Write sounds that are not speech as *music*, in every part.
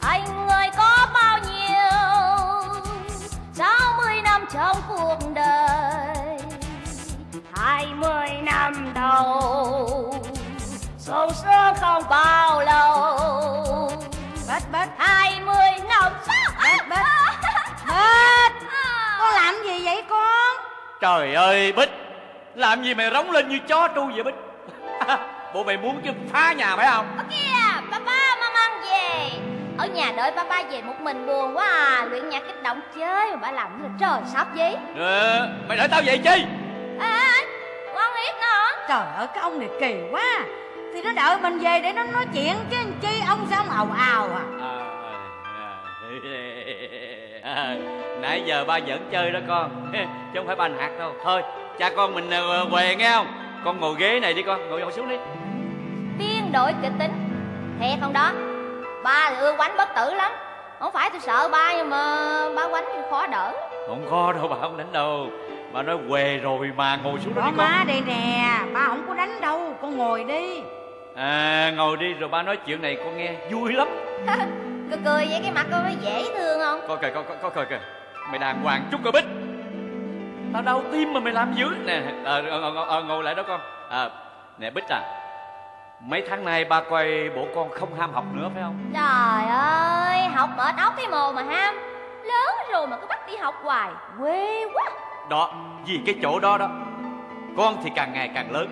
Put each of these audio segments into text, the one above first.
anh ơi có bao nhiêu? Sáu mươi năm trong cuộc đời. Hai mươi năm đầu. Sung sướng không bao lâu. Bết bết. Hai mươi năm. Bết bết. *laughs* Bết. Con làm gì vậy con? Trời ơi Bích Làm gì mày rống lên như chó tru vậy Bích? *laughs* Bộ mày muốn chứ phá nhà phải không? Ở kìa papa mang ăn về. Ở nhà đợi papa về một mình buồn quá à. Luyện nhạc kích động chơi mà bà làm như là trời sắp gì? Ờ, Mày đợi tao vậy chi? À, anh con biết nữa. Hả trời ơi cái ông này kỳ quá. Thì nó đợi mình về để nó nói chuyện chứ chi ông sao ông ào ào à? À, à, *laughs* Nãy giờ ba giỡn chơi đó con. *laughs* Chứ không phải ba hạt đâu. Thôi cha con mình què nghe không? Con ngồi ghế này đi con Ngồi ngồi xuống đi. Biên đội kịch tính. Thiệt không đó? Ba thì ưa quánh bất tử lắm. Không phải tôi sợ ba nhưng mà ba quánh thì khó đỡ. Không có đâu bà không đánh đâu. Bà nói què rồi mà ngồi xuống đó có đi con. má đây nè ba không có đánh đâu con ngồi đi. À ngồi đi rồi ba nói chuyện này con nghe vui lắm. *laughs* Cười cười vậy cái mặt con nó dễ thương không? Coi kìa coi coi coi coi kìa Mày đàng hoàng chút coi Bích Tao đau tim mà mày làm dữ. Nè ờ, ngồi, ngồi, ngồi, ngồi lại đó con. À, Nè Bích à Mấy tháng nay ba coi bộ con không ham học nữa phải không? Trời ơi học mệt óc cái mồ mà ham. Lớn rồi mà cứ bắt đi học hoài quê quá. Đó vì cái chỗ đó đó Con thì càng ngày càng lớn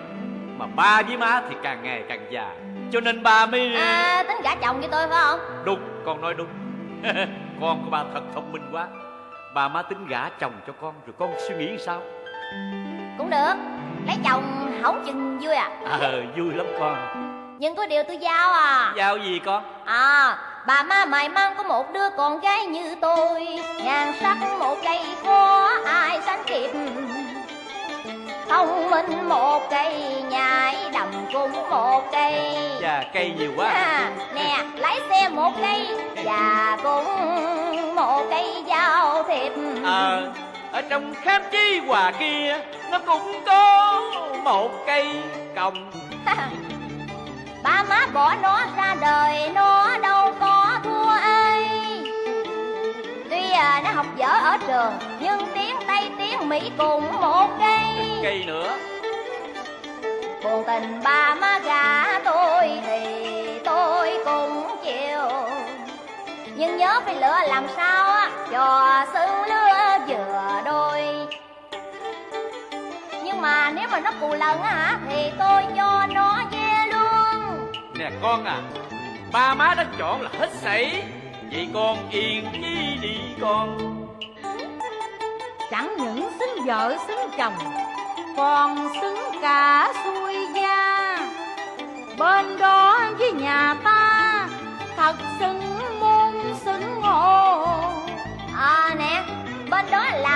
Mà ba với má thì càng ngày càng già. Cho nên ba mới à tính gả chồng cho tôi phải không? Đúng con nói đúng. *laughs* Con của ba thật thông minh quá Bà má tính gả chồng cho con Rồi con suy nghĩ sao? Cũng được lấy chồng hổng chừng vui à. Ờ vui lắm con. Nhưng có điều tôi giao à. Giao gì con? À, bà má mày mang có một đứa con gái như tôi. Nhan sắc một cây khó ai sánh kịp? Thông minh một cây nhảy đầm cũng một cây. Chà cây nhiều quá. À, Nè, lái xe một cây Và cũng Ờ Ở trong khám chi hòa kia Nó cũng có một cây còng. *laughs* Ba má bỏ nó ra đời Nó đâu có thua ai. Tuy à, nó học dở ở trường Nhưng tiếng Tây tiếng Mỹ cùng một cây. Cây nữa. Buồn tình ba má gả tôi Thì tôi cũng chịu. Nhưng nhớ phải lựa làm sao á Cho xứng mà nó cù lần á hả? Thì tôi cho nó về luôn. Nè con à Ba má đã chọn là hết sảy Vậy con yên chi đi con. Chẳng những xứng vợ xứng chồng còn xứng cả xuôi gia. Bên đó với nhà ta thật xứng môn xứng hộ À nè Bên đó là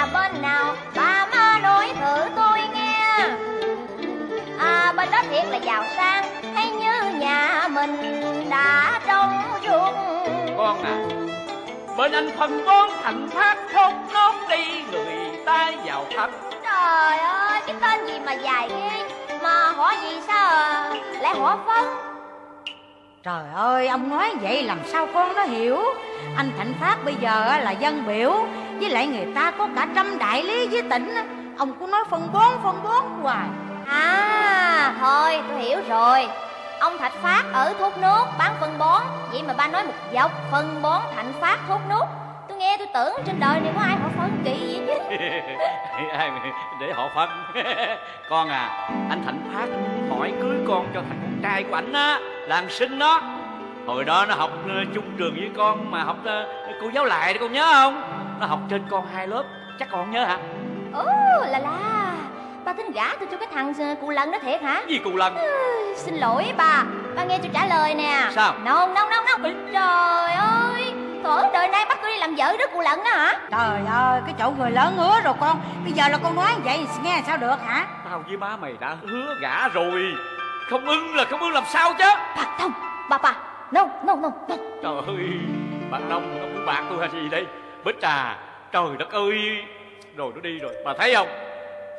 thiệt là giàu sang Hay như nhà mình đã trong ruột Con à Bên anh phân bón thành phát thốt nốt đi Người ta giàu thật Trời ơi cái tên gì mà dài ghê Mà hỏi gì sao à Lại hỏi phân? Trời ơi, ông nói vậy làm sao con nó hiểu? Anh Thạnh Phát bây giờ á là dân biểu Với lại người ta có cả trăm đại lý với tỉnh á. Ông cứ nói phân bón, phân bón hoài À thôi tôi hiểu rồi. Ông Thạch Phát ở thốt nốt bán phân bón. Vậy mà ba nói một dọc phân bón Thạnh Phát thốt nốt. Tôi nghe tôi tưởng trên đời này có ai họ phân kỳ vậy chứ? *laughs* Ai để họ phân? *laughs* Con à Anh Thạnh Phát hỏi cưới con cho thằng con trai của ảnh á Là thằng sinh đó. Hồi đó nó học ờ, chung trường với con Mà học ờ, cô giáo lại đó con nhớ không? Nó học trên con hai lớp Chắc con nhớ hả? Ồ là la Ba tính gả tôi cho cái thằng ờ, cụ lần đó thiệt hả? Gì cụ lần? Ừ, Xin lỗi bà Ba nghe tôi trả lời nè. Sao? Nông nông nông nông Trời ơi Tưởng đời nay bắt tôi đi làm vợ đứa cụ lần đó hả? Trời ơi, cái chỗ người lớn hứa rồi con. Bây giờ là con nói vậy nghe sao được hả? Tao với má mày đã hứa gả rồi. Không ưng là không ưng làm sao chứ? Bà Thông Bà bà. Nông nông nông nông Trời ơi Bạn Đông nó muốn bạc tôi hay gì đây? Bích à Trời đất ơi. Rồi nó đi rồi Bà thấy không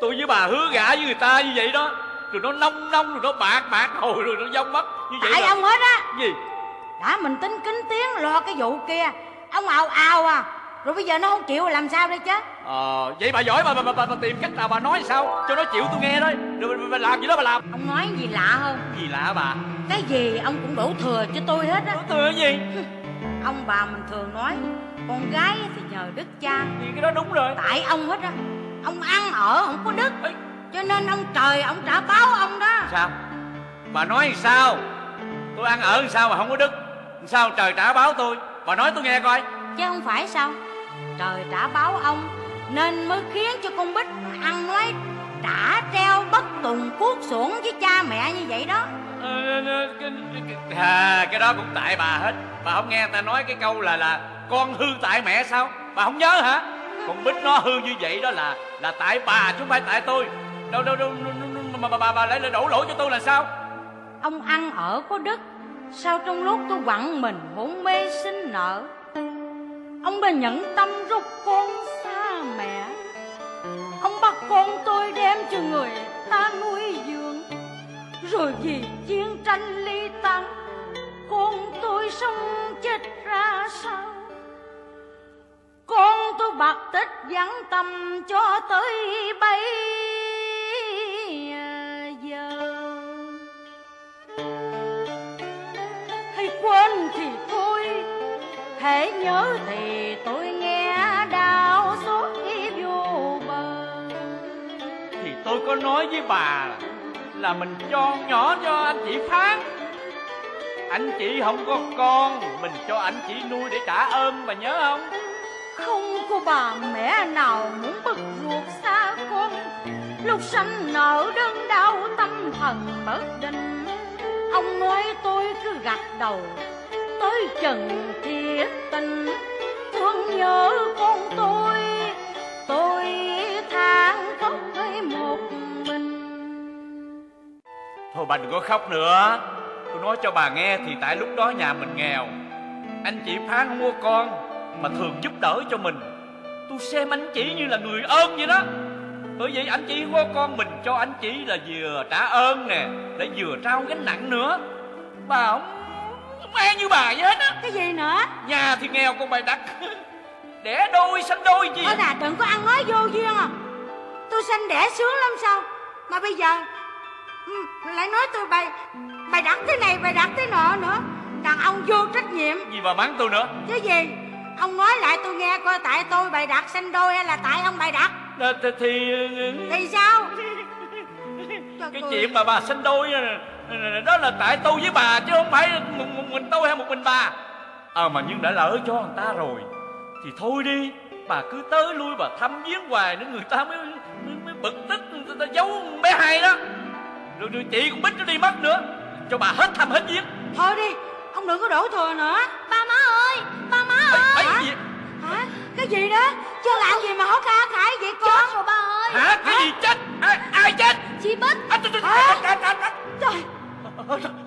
tôi với bà hứa gả với người ta như vậy đó. Rồi nó nông nông rồi nó bạc bạc hồi rồi nó dông mất như vậy tại ông hết á. Gì? Đã mình tính kính tiếng lo cái vụ kia ông ào ào à. Rồi bây giờ nó không chịu làm sao đây chứ? Ờ vậy bà giỏi bà bà, bà, bà, bà tìm cách nào bà nói sao? Cho nó chịu tôi nghe đấy rồi bà, bà, làm gì đó bà làm. Ông nói gì lạ hơn? Gì lạ bà? Cái gì ông cũng đổ thừa cho tôi hết á. Tôi cái gì? Ông bà mình thường nói con gái thì nhờ đức cha. Gì cái đó đúng rồi. Tại ông hết á ông ăn ở không có đức. Ê, cho nên ông trời ông trả báo ông đó. Sao? Bà nói sao? Tôi ăn ở sao mà không có đức? Sao trời trả báo tôi? Bà nói tôi nghe coi. Chứ không phải sao? Trời trả báo ông nên mới khiến cho con bích ăn nói trả treo bất tùng cuốc xuổng với cha mẹ như vậy đó. Ờ, ờ, cái, à, cái đó cũng tại bà hết. Bà không nghe ta nói cái câu là là con hư tại mẹ sao? Bà không nhớ hả con bích nó hư như vậy đó là là tại bà chứ không phải tại tôi. Đâu đâu đâu, đâu, đâu mà bà, bà, bà lại đổ lỗi cho tôi là sao? Ông ăn ở có đức sao trong lúc tôi quặn mình hôn mê sinh nợ? Ông đã nhận tâm rút con xa mẹ. Ông bắt con tôi đem cho người ta nuôi dưỡng. Rồi vì chiến tranh ly tan con tôi sống chết ra sao? Con tôi bạc tích vắng tâm cho tới bây giờ. Hay quên thì thôi hãy nhớ thì tôi nghe đau xót khi vô bờ. Thì tôi có nói với bà là mình cho nhỏ cho anh chị phán. Anh chị không có con, mình cho anh chị nuôi để trả ơn bà nhớ không? Không có bà mẹ nào muốn bực ruột xa con. Lúc sanh nợ đơn đau, tâm thần bất định. Ông nói tôi cứ gật đầu, tới trần thiệt tình. Thương nhớ con tôi tôi than khóc với một mình. Thôi bà đừng có khóc nữa. Tôi nói cho bà nghe thì tại lúc đó nhà mình nghèo. Anh chị phán không con mà thường giúp đỡ cho mình. Tôi xem anh chị như là người ơn vậy đó. Bởi vậy anh chị có con Mình cho anh chị là vừa trả ơn nè Để vừa trao gánh nặng nữa. Bà không, không ai như bà vậy hết á cái gì nữa? Nhà thì nghèo con bài đặt *laughs* Đẻ đôi sanh đôi gì Thôi là đừng có ăn nói vô duyên à. Tôi sanh đẻ sướng lắm sao? Mà bây giờ ừ, Lại nói tôi bày Bày đặt thế này bày đặt thế nọ nữa. Đàn ông vô trách nhiệm. Gì mà mắng tôi nữa? Chứ gì Ông nói lại tôi nghe coi tại tôi bày đặt sanh đôi hay là tại ông bày đặt? Thì, thì Thì sao? Cho cái chuyện mà bà sinh đôi ờ, đó là tại tôi với bà chứ không phải một, một mình tôi hay một mình bà. Ờ mà nhưng đã lỡ cho người ta rồi thì thôi đi. Bà cứ tới lui bà thăm viếng hoài nữa người ta mới mới, mới bực tức người ta giấu bé hai đó. Rồi, rồi chị cũng bích nó đi mất nữa cho bà hết thăm hết viếng Thôi đi Ông đừng có đổ thừa nữa. Ba má ơi Ba má ơi. ê, gì? Hả? Cái gì đó? Chứ làm gì mà hốt ca khải vậy con? Chết rồi ba ơi. Hả? Cái gì chết? Ai, ai chết? Chị Bích. À, trời, trời, Hả? trời,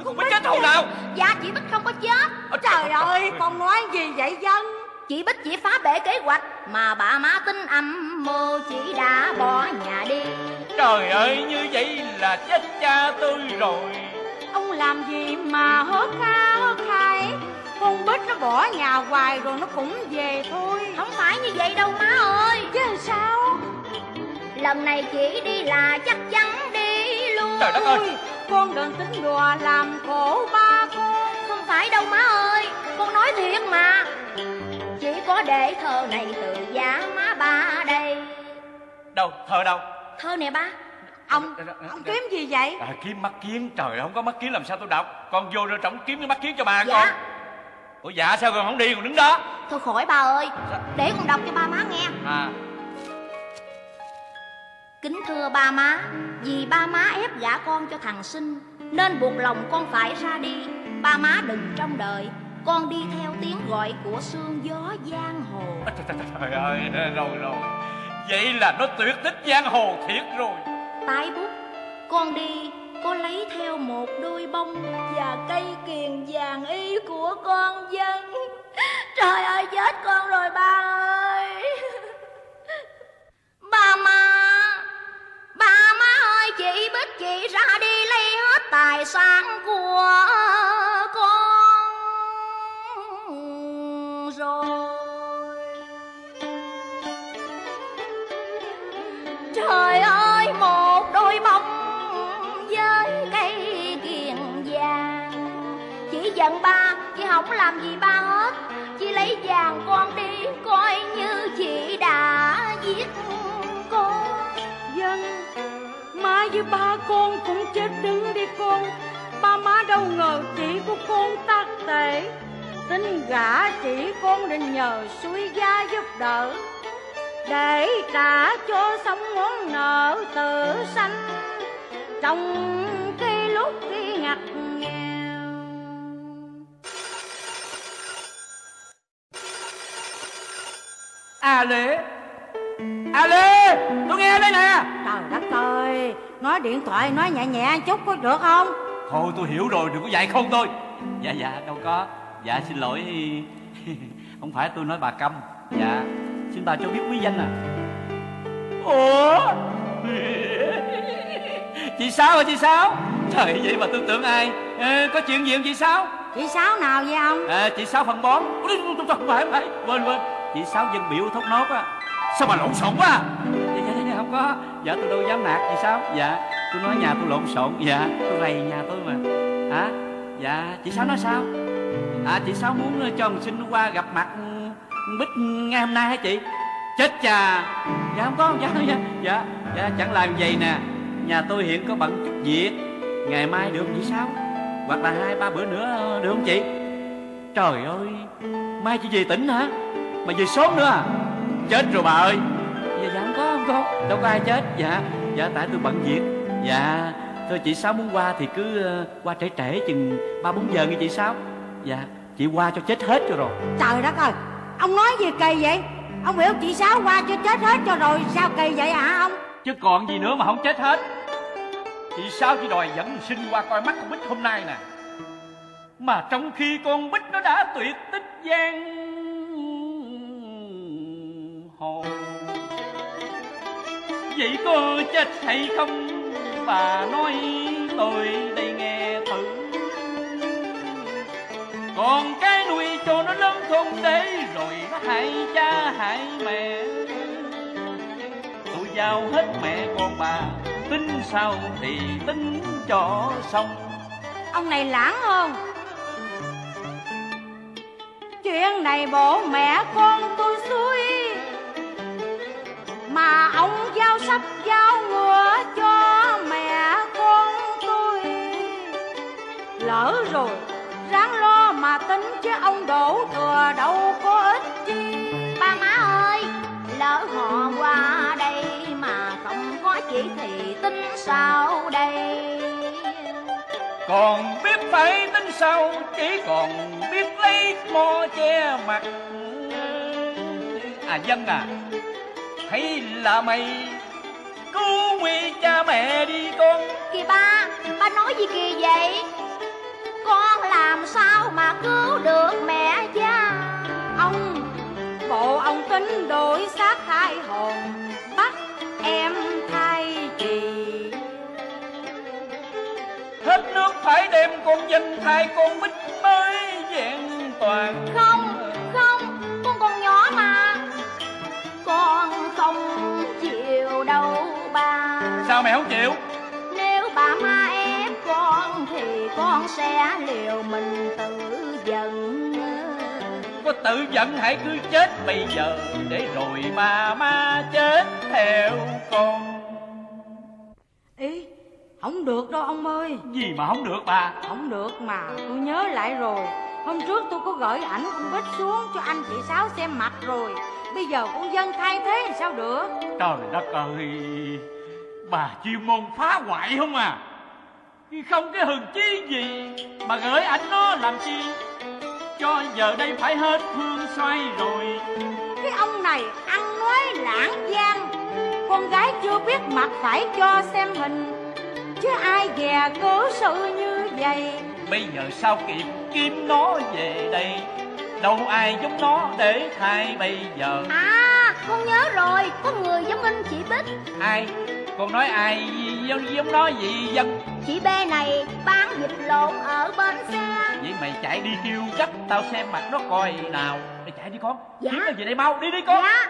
không biết chết hồi nào. Dạ chị Bích không có chết. Trời ơi con nói gì vậy dân? Chị Bích chỉ phá bể kế hoạch Mà bà má tin âm mưu chỉ đã bỏ nhà đi. Trời ơi như vậy là chết cha tôi rồi Ông làm gì mà hớt kha hớt khai Con bích nó bỏ nhà hoài rồi nó cũng về thôi. Không phải như vậy đâu má ơi. Chứ sao? Lần này chị đi là chắc chắn đi luôn. Trời đất ơi. Con đừng tính đùa làm khổ ba con Không phải đâu má ơi. Con nói thiệt mà. Chỉ có để thơ này từ giá má ba đây. Đâu thơ đâu? Thơ nè ba Ông, ông kiếm gì vậy? À, kiếm mắt kiến. Trời không có mắt kiến làm sao tôi đọc. Con vô rồi trọng kiếm cái mắt kiến cho bà Dạ. con. Ủa dạ sao con không đi còn đứng đó? Thôi khỏi ba ơi. Sao? Để con đọc cho ba má nghe. À. Kính thưa ba má Vì ba má ép gả con cho thằng sinh Nên buộc lòng con phải ra đi. Ba má đừng trong đời Con đi theo tiếng gọi của sương gió giang hồ. Trời, trời, trời, trời ơi rồi rồi. Vậy là nó tuyệt tích giang hồ thiệt rồi tái bút. Con đi có lấy theo một đôi bông và cây kiền vàng y của con dân. *laughs* Trời ơi, chết con rồi, ba ơi. *laughs* Ba má ba má ơi, chị bích chị ra đi lấy hết tài sản của không làm gì ba hết. Chị lấy vàng con đi, coi như chị đã giết con Dân, Má với ba con cũng chết đứng đi con. Ba má đâu ngờ chị của con tắc tệ. Tính gả chị con định nhờ suối gia giúp đỡ. Để trả cho xong món nợ tự sanh. Trong cái lúc đi a lê. A lê tôi nghe đây nè. Trời đất ơi Nói điện thoại nói nhẹ nhẹ chút có được không? Thôi tôi hiểu rồi đừng có dạy không tôi dạ dạ đâu có. Dạ xin lỗi. *laughs* Không phải tôi nói bà câm. Dạ xin bà cho biết quý danh à. Ủa? *laughs* Chị sáu hả chị sáu trời vậy mà tôi tưởng ai? Ờ, có chuyện gì không chị sáu Chị Sáu nào vậy ông? À, chị sáu phân bón không phải không phải. Quên quên chị sáu dân biểu thốt nốt á. Sao mà lộn xộn quá? Dạ, dạ, dạ, dạ không có. Dạ tôi đâu dám nạt chị sáu. Dạ tôi nói nhà tôi lộn xộn. Dạ tôi rầy nhà tôi mà. Hả? Dạ chị sáu nói sao? À chị sáu muốn ờ, cho mình sinh qua gặp mặt ừ, bích ngày hôm nay hả chị? Chết chà dạ không có không dạ dạ. Dạ dạ chẳng làm vậy nè. Nhà tôi hiện có bận chút việc. Ngày mai được không chị sáu. Hoặc là hai ba bữa nữa được không chị? Trời ơi mai chị về tỉnh hả? Mà về sớm nữa à? Chết rồi bà ơi. Dạ dạ không có không có. Đâu có ai chết. Dạ dạ tại tôi bận việc. Dạ thôi chị sáu muốn qua thì cứ ờ, qua trễ trễ chừng ba bốn giờ nghe chị sáu. Dạ chị qua cho chết hết cho rồi. Trời đất ơi Ông nói gì kỳ vậy? Ông biểu chị Sáu qua cho chết hết cho rồi Sao kỳ vậy hả ông? Chứ còn gì nữa mà không chết hết. Chị sáu chỉ đòi dẫn sinh qua coi mắt con bích hôm nay nè. Mà trong khi con bích nó đã tuyệt tích giang hồ vậy cô chết hay không bà nói tôi đây nghe thử còn cái nuôi cho nó lớn không để rồi nó hại cha hại mẹ tôi giao hết mẹ con bà tính sao thì tính cho xong Ông này lãng không Chuyện này bộ mẹ con tôi xui mà ông giao sắp giao ngựa cho mẹ con tôi. Lỡ rồi Ráng lo mà tính chứ ông đổ thừa đâu có ích chi. Ba má ơi lỡ họ qua đây mà không có chị thì tính sao đây? Còn biết phải tính sao chỉ còn biết lấy mo che mặt. À dân à hay là mày. Cứu nguy cha mẹ đi con. Kìa ba ba nói gì kỳ vậy? Con làm sao mà cứu được mẹ cha? Ông Bộ ông tính đổi xác hai hồn Bắt em thay chị hết nước phải đem con dân thay con bích mới vẹn toàn. Không sao mẹ không chịu? Nếu bà ma ép con thì con sẽ liều mình tự giận. Có tự giận hãy cứ chết bây giờ để rồi bà ma chết theo con. Ý Không được đâu ông ơi. Gì mà không được bà? Không được mà tôi nhớ lại rồi. Hôm trước tôi có gửi ảnh con Bích xuống cho anh chị Sáu xem mặt rồi. Bây giờ con dân thay thế thì sao được? Trời đất ơi bà chuyên môn phá hoại không à? Không cái hừng chí gì mà gửi ảnh nó làm chi? Cho giờ đây phải hết phương xoay rồi. Cái ông này ăn nói lãng gian. Con gái chưa biết mặt phải cho xem hình. Chứ ai dè cớ sự như vậy? Bây giờ sao kịp kiếm nó về đây? Đâu ai giống nó để thay bây giờ? À con nhớ rồi. Có người giống in chị bích. Ai con nói ai giống, giống nó gì dân? Chị B này bán vịt lộn ở bên xe. Vậy mày chạy đi kêu gấp Tao xem mặt nó coi nào. Mày chạy đi con. Dạ. Kiếm về đây? Mau đi đi con. Dạ.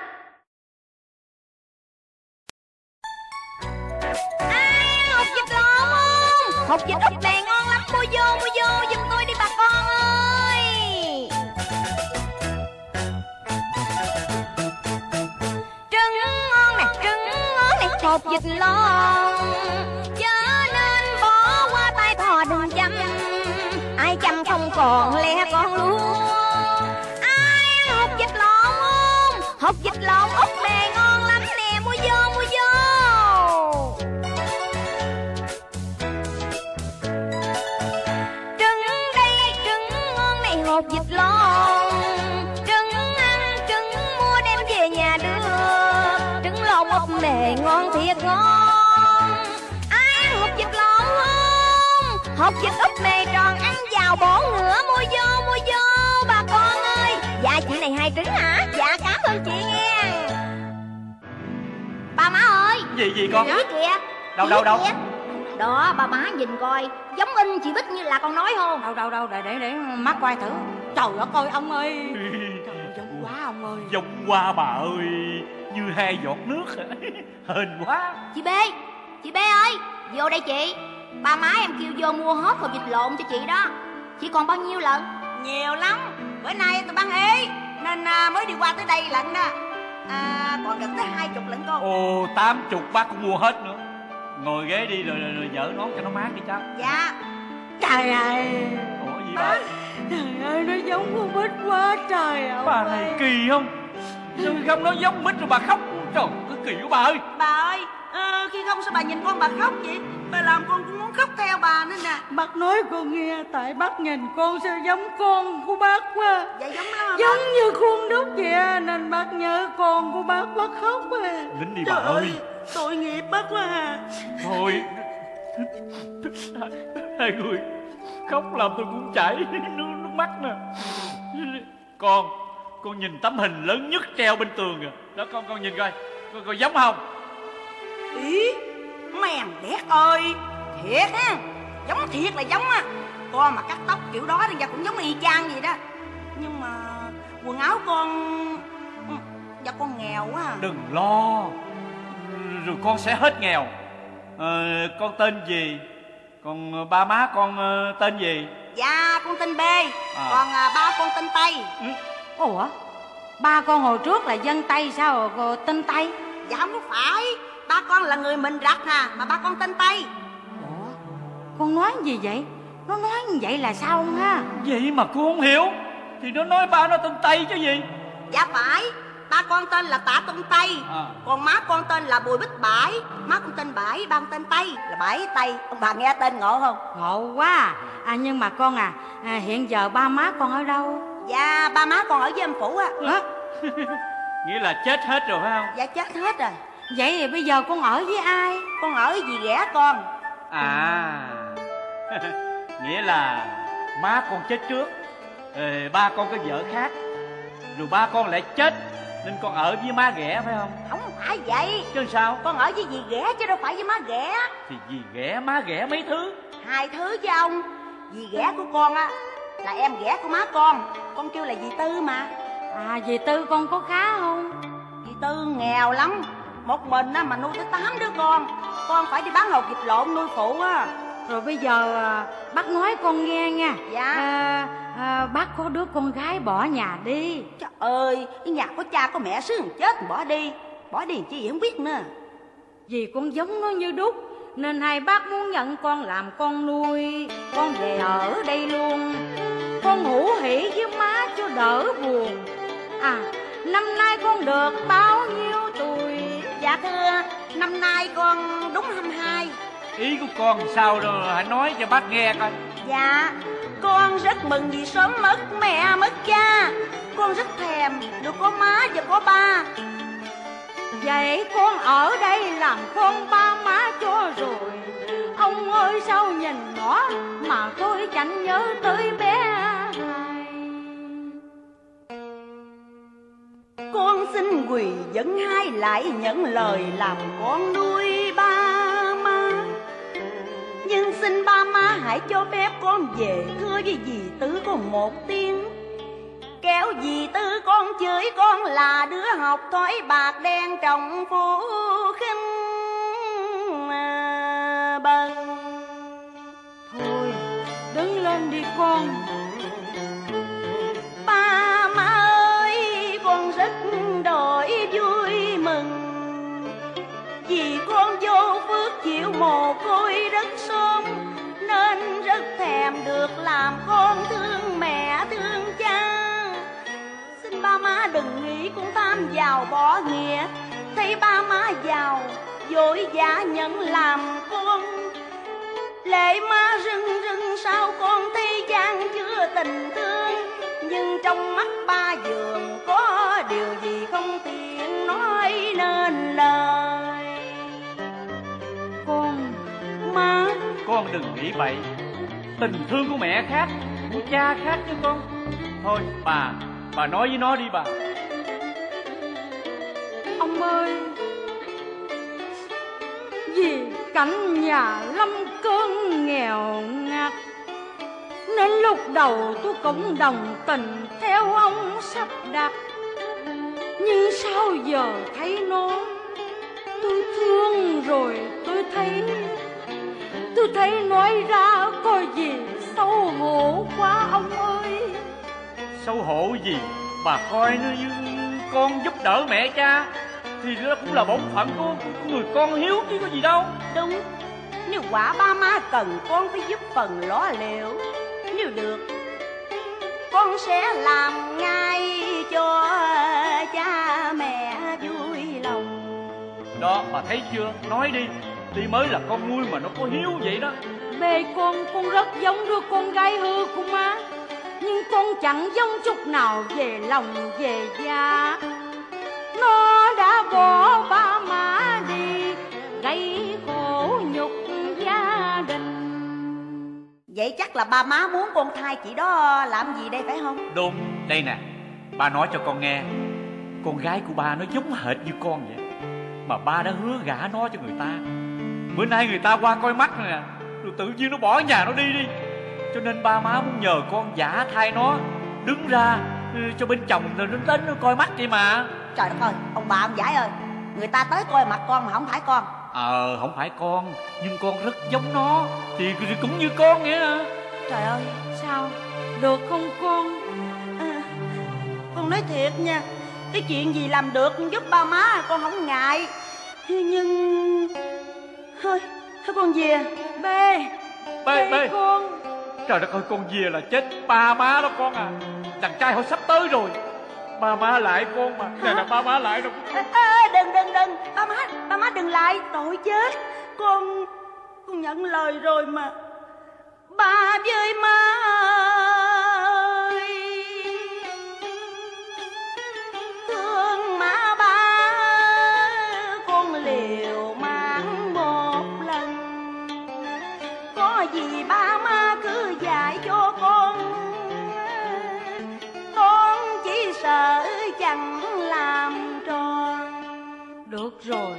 À, hột vịt lộn không? Hột vịt úp bè nè Hột Hột vịt úp mề tròn ăn vào bổ ngửa Mua vô, mua vô bà con ơi. Dạ chị này hai trứng hả? Dạ cảm ơn chị nghe Ba má ơi. Gì gì con? Chị kìa. Đâu, chị đâu, đâu? kìa. Đó bà má nhìn coi. Giống in chị Bích như là con nói không? Đâu đâu đâu để để để mắt quay thử. Trời ơi ông ơi. Trời ơi, giống quá ông ơi. Dông qua bà ơi. Như hai giọt nước. *laughs* Hên quá. Chị B Chị B ơi. Vô đây chị Ba má em kêu vô mua hết hộp vịt lộn cho chị đó. Chị còn bao nhiêu lần? Nhiều lắm. Bữa nay tôi bán ế. Nên à, mới đi qua tới đây lận đó. À, còn gần tới hai chục lận con Ồ tám chục bác cũng mua hết nữa. Ngồi ghế đi rồi, rồi, rồi dỡ nón cho nó mát đi cháu dạ. Trời ơi. Ủa gì bà trời ơi nó giống con bích quá trời ơi. Bà này kỳ không? Sao không nói giống mít rồi bà khóc? Trời cứ kỳ quá bà ơi. Bà ơi ờ, khi không sao bà nhìn con bà khóc vậy? Bà làm con cũng muốn khóc theo bà nữa nè. Bác nói con nghe tại bác nhìn con sao giống con của bác quá. Dạ giống lắm giống như khuôn đúc vậy à, nên bác nhớ con của bác bác khóc à Nín đi bà trời ơi tội nghiệp bác quá à. Thôi. Hai, người khóc làm tôi cũng chảy nước, nước mắt nè. Con Con nhìn tấm hình lớn nhất treo bên tường kìa. Đó con con nhìn coi. Con, con giống không ý mèn đét ơi. Thiệt. Á giống thiệt là giống á. Con mà cắt tóc kiểu đó thì ra cũng giống y chang vậy đó. Nhưng mà quần áo con ừ, dạ con nghèo quá à. Đừng lo. Rồi con sẽ hết nghèo. Ờ, Con tên gì? Còn ba má con ờ, tên gì? Dạ con tên b. Còn à, ba con tên tây. Ủa? Ba con hồi trước là dân tây sao tên tây? Dạ không có phải ba con là người mình rặt hà mà ba con tên tây. Ủa? Con nói gì vậy? Nó nói như vậy là sao không ha? Vậy mà cô không hiểu. Thì nó nói ba nó tên Tây chứ gì? Dạ phải. Ba con tên là tạ tung tây. À. còn má con tên là bùi bích bãi. Má con tên bãi ba con tên tây. Là bãi tây. Ông bà nghe tên ngộ không? Ngộ quá. À. à nhưng mà con à, à hiện giờ ba má con ở đâu? Dạ ba má con ở với em phủ á Hả? *laughs* Nghĩa là chết hết rồi phải không? Dạ chết hết rồi vậy thì bây giờ con ở với ai? Con ở với dì ghẻ con. À. *laughs* Nghĩa là má con chết trước ờ, Ba con có vợ khác. Rồi ba con lại chết Nên con ở với má ghẻ phải không? Không phải vậy. Chứ sao? Con ở với dì ghẻ chứ đâu phải với má ghẻ. Thì vì ghẻ má ghẻ mấy thứ? Hai thứ với ông. Dì ghẻ của con á là em ghẻ của má con. Con kêu là dì tư mà. À dì tư con có khá không? Dì tư nghèo lắm một mình á mà nuôi tới tám đứa con. Con phải đi bán hột vịt lộn nuôi phụ á. Rồi bây giờ à, bác nói con nghe nha. Dạ. à, à, bác có đứa con gái bỏ nhà đi. Trời ơi cái nhà có cha có mẹ sướng chết bỏ đi. Bỏ đi chi không biết nữa. Vì con giống nó như đúc nên hai bác muốn nhận con làm con nuôi. Con về ở đây luôn. Con ngủ hỉ với má cho đỡ buồn. À năm nay con được bao nhiêu tuổi dạ thưa năm nay con đúng 22 Ý của con sao rồi hãy nói cho bác nghe coi. Dạ, con rất mừng vì sớm mất mẹ mất cha. Con rất thèm được có má và có ba. Vậy con ở đây làm con ba má cho rồi. Ông ơi sao nhìn nó mà tôi chẳng nhớ tới bé Con xin quỳ dẫn hai lại nhận lời làm con nuôi ba má. Nhưng xin ba má hãy cho phép con về thưa với dì tứ con một tiếng. Kéo dì Tư con chửi con là đứa học thói bạc đen trọng phú khinh à, bần. Thôi, đứng lên đi con. Làm con thương mẹ, thương cha. Xin ba má đừng nghĩ con tham giàu bỏ nghĩa. Thấy ba má giàu, dối giả nhận làm con. Lệ má rưng rưng, sao con thấy gian chưa tình thương? Nhưng trong mắt ba giường có điều gì không tiện nói nên lời. Con, Má. Con đừng nghĩ vậy. Tình thương của mẹ khác, Của cha khác chứ con. Thôi, bà Bà nói với nó đi bà. Ông ơi, Vì cảnh nhà lâm cơn nghèo ngặt Nên lúc đầu tôi cũng đồng tình theo ông sắp đặt. Nhưng sau giờ thấy nó, Tôi thương rồi tôi thấy Tôi thấy nói ra có gì xấu hổ quá ông ơi. Xấu hổ gì? Bà coi nó như con giúp đỡ mẹ cha Thì đó cũng là bổn phận của, của người con hiếu chứ có gì đâu. Đúng Nếu quả ba má cần con phải giúp phần ló liệu Nếu được Con sẽ làm ngay cho cha mẹ vui lòng. Đó bà thấy chưa? Nói đi Thì mới là con nuôi mà nó có hiếu vậy đó. Bề con, con rất giống đứa con gái hư của má. Nhưng con chẳng giống chút nào về lòng về da Nó đã bỏ ba má đi Gây khổ nhục gia đình. Vậy chắc là ba má muốn con thai chị đó làm gì đây phải không? Đúng Đây nè. Ba nói cho con nghe. Con gái của ba nó giống hệt như con vậy. Mà ba đã hứa gả nó cho người ta Bữa nay người ta qua coi mắt nè. Rồi tự nhiên nó bỏ nhà nó đi đi. Cho nên ba má muốn nhờ con giả thai nó Đứng ra ừ, cho bên chồng rồi nó đến nó coi mắt đi mà. Trời đất ơi, ông bà ông giải ơi. Người ta tới coi mặt con mà không phải con. Ờ không phải con Nhưng con rất giống nó. Thì cũng như con vậy nè Trời ơi, Sao, được không con? à, con nói thiệt nha Cái chuyện gì làm được giúp ba má con không ngại. Nhưng... Thôi, thôi con về. Bê, Bê bê con. Trời đất ơi con về là chết ba má đó con à. Đàn trai họ sắp tới rồi. Ba má lại con mà. Nè nè ba má lại đâu Ê, ê, đừng đừng đừng. Ba má ba má đừng lại. Tội chết. Con con nhận lời rồi mà. Ba với má Được rồi.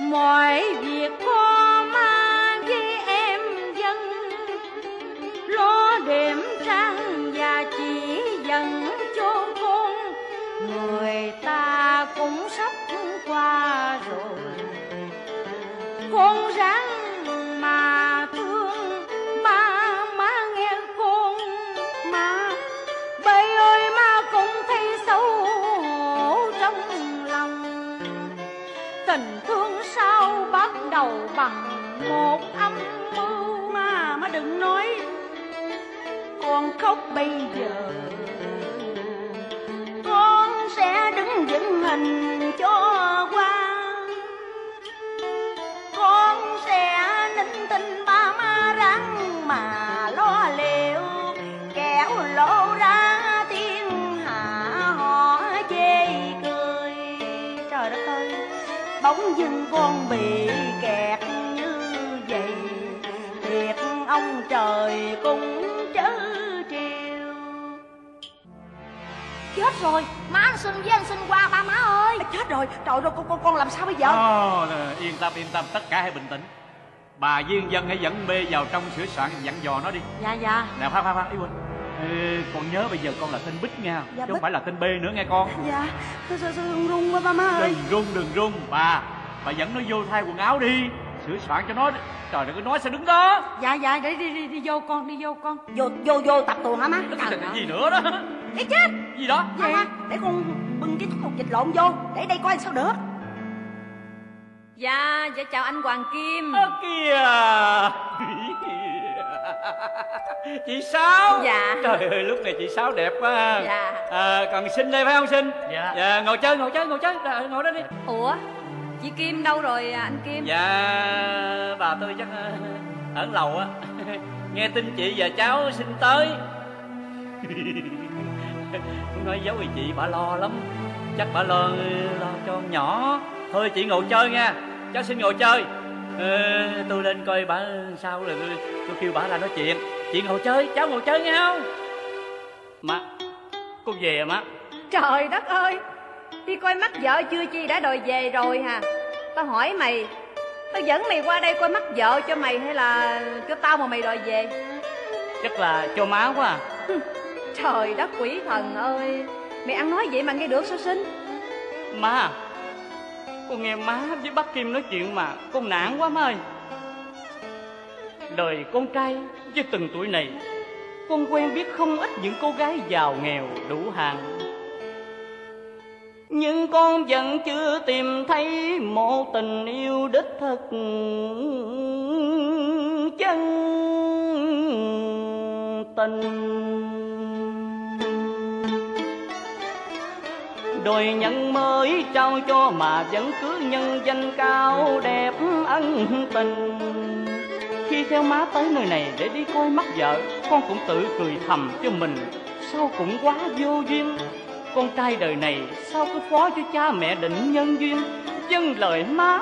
Mọi việc có ma với em dân, Lo đêm trăng và chỉ dần cho con Người ta cũng sắp qua rồi. Con ráng đầu bằng một âm mưu mà mà đừng nói Con khóc bây giờ. Con sẽ đứng vững hình cho qua. Con sẽ nín tin ba má răng mà lo liệu Kẻo lộ ra thiên hạ họ chê cười. Trời đất ơi Bỗng dưng con bị Chết rồi. Má anh xin với anh xin qua ba má ơi. À, Chết rồi, trời ơi con, con, con làm sao bây giờ? Ờ, yên tâm yên tâm tất cả hãy bình tĩnh. Bà viên dân hãy dẫn mê vào trong sửa soạn dặn dò nó đi. Dạ dạ. Nè khoan khoan khoan ý quỳnh. Ê, con nhớ bây giờ con là tên bích nha Dạ, chứ không Bích. phải là tên b nữa nghe con. Dạ. Sao sao sao run run quá ba má ơi. Đừng run đừng run. Bà bà dẫn nó vô thay quần áo đi. Sửa soạn cho nó trời đừng có nói sao đứng đó. Dạ dạ để đi đi đi vô con đi vô con. Vô vô vô tập tuồng hả má? Cái Trời gì nữa đó. Cái chết gì đó. Má má để con bưng cái thuốc dịch lộn vô. Để đây coi sao được dạ dạ chào anh hoàng kim. Ơ kìa. *laughs* Chị sáu. Dạ. trời ơi lúc này chị sáu đẹp quá Dạ. à, còn sinh đây phải không sinh Dạ. dạ ngồi chơi ngồi chơi ngồi chơi. Rồi, ngồi đó đi. Ủa chị kim đâu rồi à, anh kim? Dạ bà tôi chắc ờ, ở lầu á. *laughs* Nghe tin chị và cháu sinh tới *laughs* nói giấu thì chị bà lo lắm. Chắc bà lo lo cho con nhỏ. Thôi chị ngồi chơi nha. Cháu xin ngồi chơi. Ờ, tôi lên coi bà sao rồi tôi, tôi kêu bà ra nói chuyện. Chị ngồi chơi cháu ngồi chơi nghe không? Má Con về à má. Trời đất ơi đi coi mắt vợ chưa? Chi đã đòi về rồi hả? Tao hỏi mày tao dẫn mày qua đây coi mắt vợ cho mày hay là cho tao mà mày đòi về? Chắc là cho má quá à trời đất quỷ thần ơi. Mẹ ăn nói vậy mà nghe được sao sinh? Má Con nghe má với bác Kim nói chuyện mà Con nản quá má ơi. Đời con trai với từng tuổi này, Con quen biết không ít những cô gái giàu nghèo, đủ hàng. Nhưng con vẫn chưa tìm thấy một tình yêu đích thực chân tình. Đôi nhân mới trao cho mà vẫn cứ nhân danh cao đẹp ân tình. Khi theo má tới nơi này để đi coi mắt vợ, con cũng tự cười thầm cho mình. Sao cũng quá vô duyên? Con trai đời này sao cứ phó cho cha mẹ định nhân duyên? Dân lời má,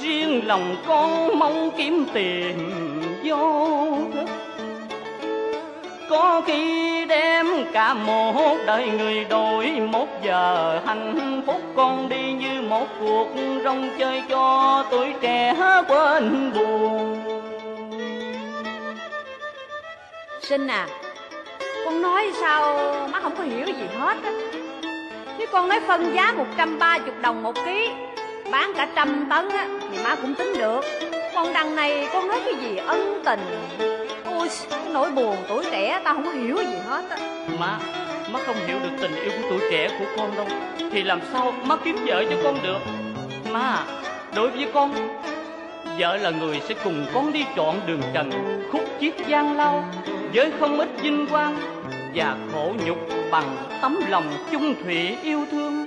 riêng lòng con mong kiếm tiền vô thức có khi đem cả một đời người đổi. Một giờ hạnh phúc con đi như một cuộc rong chơi cho tuổi trẻ quên buồn. Sinh à con nói sao má không có hiểu gì hết á. Nếu con nói phân giá 130 đồng một ký, bán cả trăm tấn á, thì má cũng tính được. Còn đằng này con nói cái gì ân tình? Ôi cái nỗi buồn tuổi trẻ tao không có hiểu gì hết á má má không hiểu được tình yêu của tuổi trẻ của con đâu. Thì làm sao má kiếm vợ cho con được? Má, đối với con, vợ là người sẽ cùng con đi trọn đường trần, khúc chiếc gian lao, với không ít vinh quang và khổ nhục bằng tấm lòng chung thủy yêu thương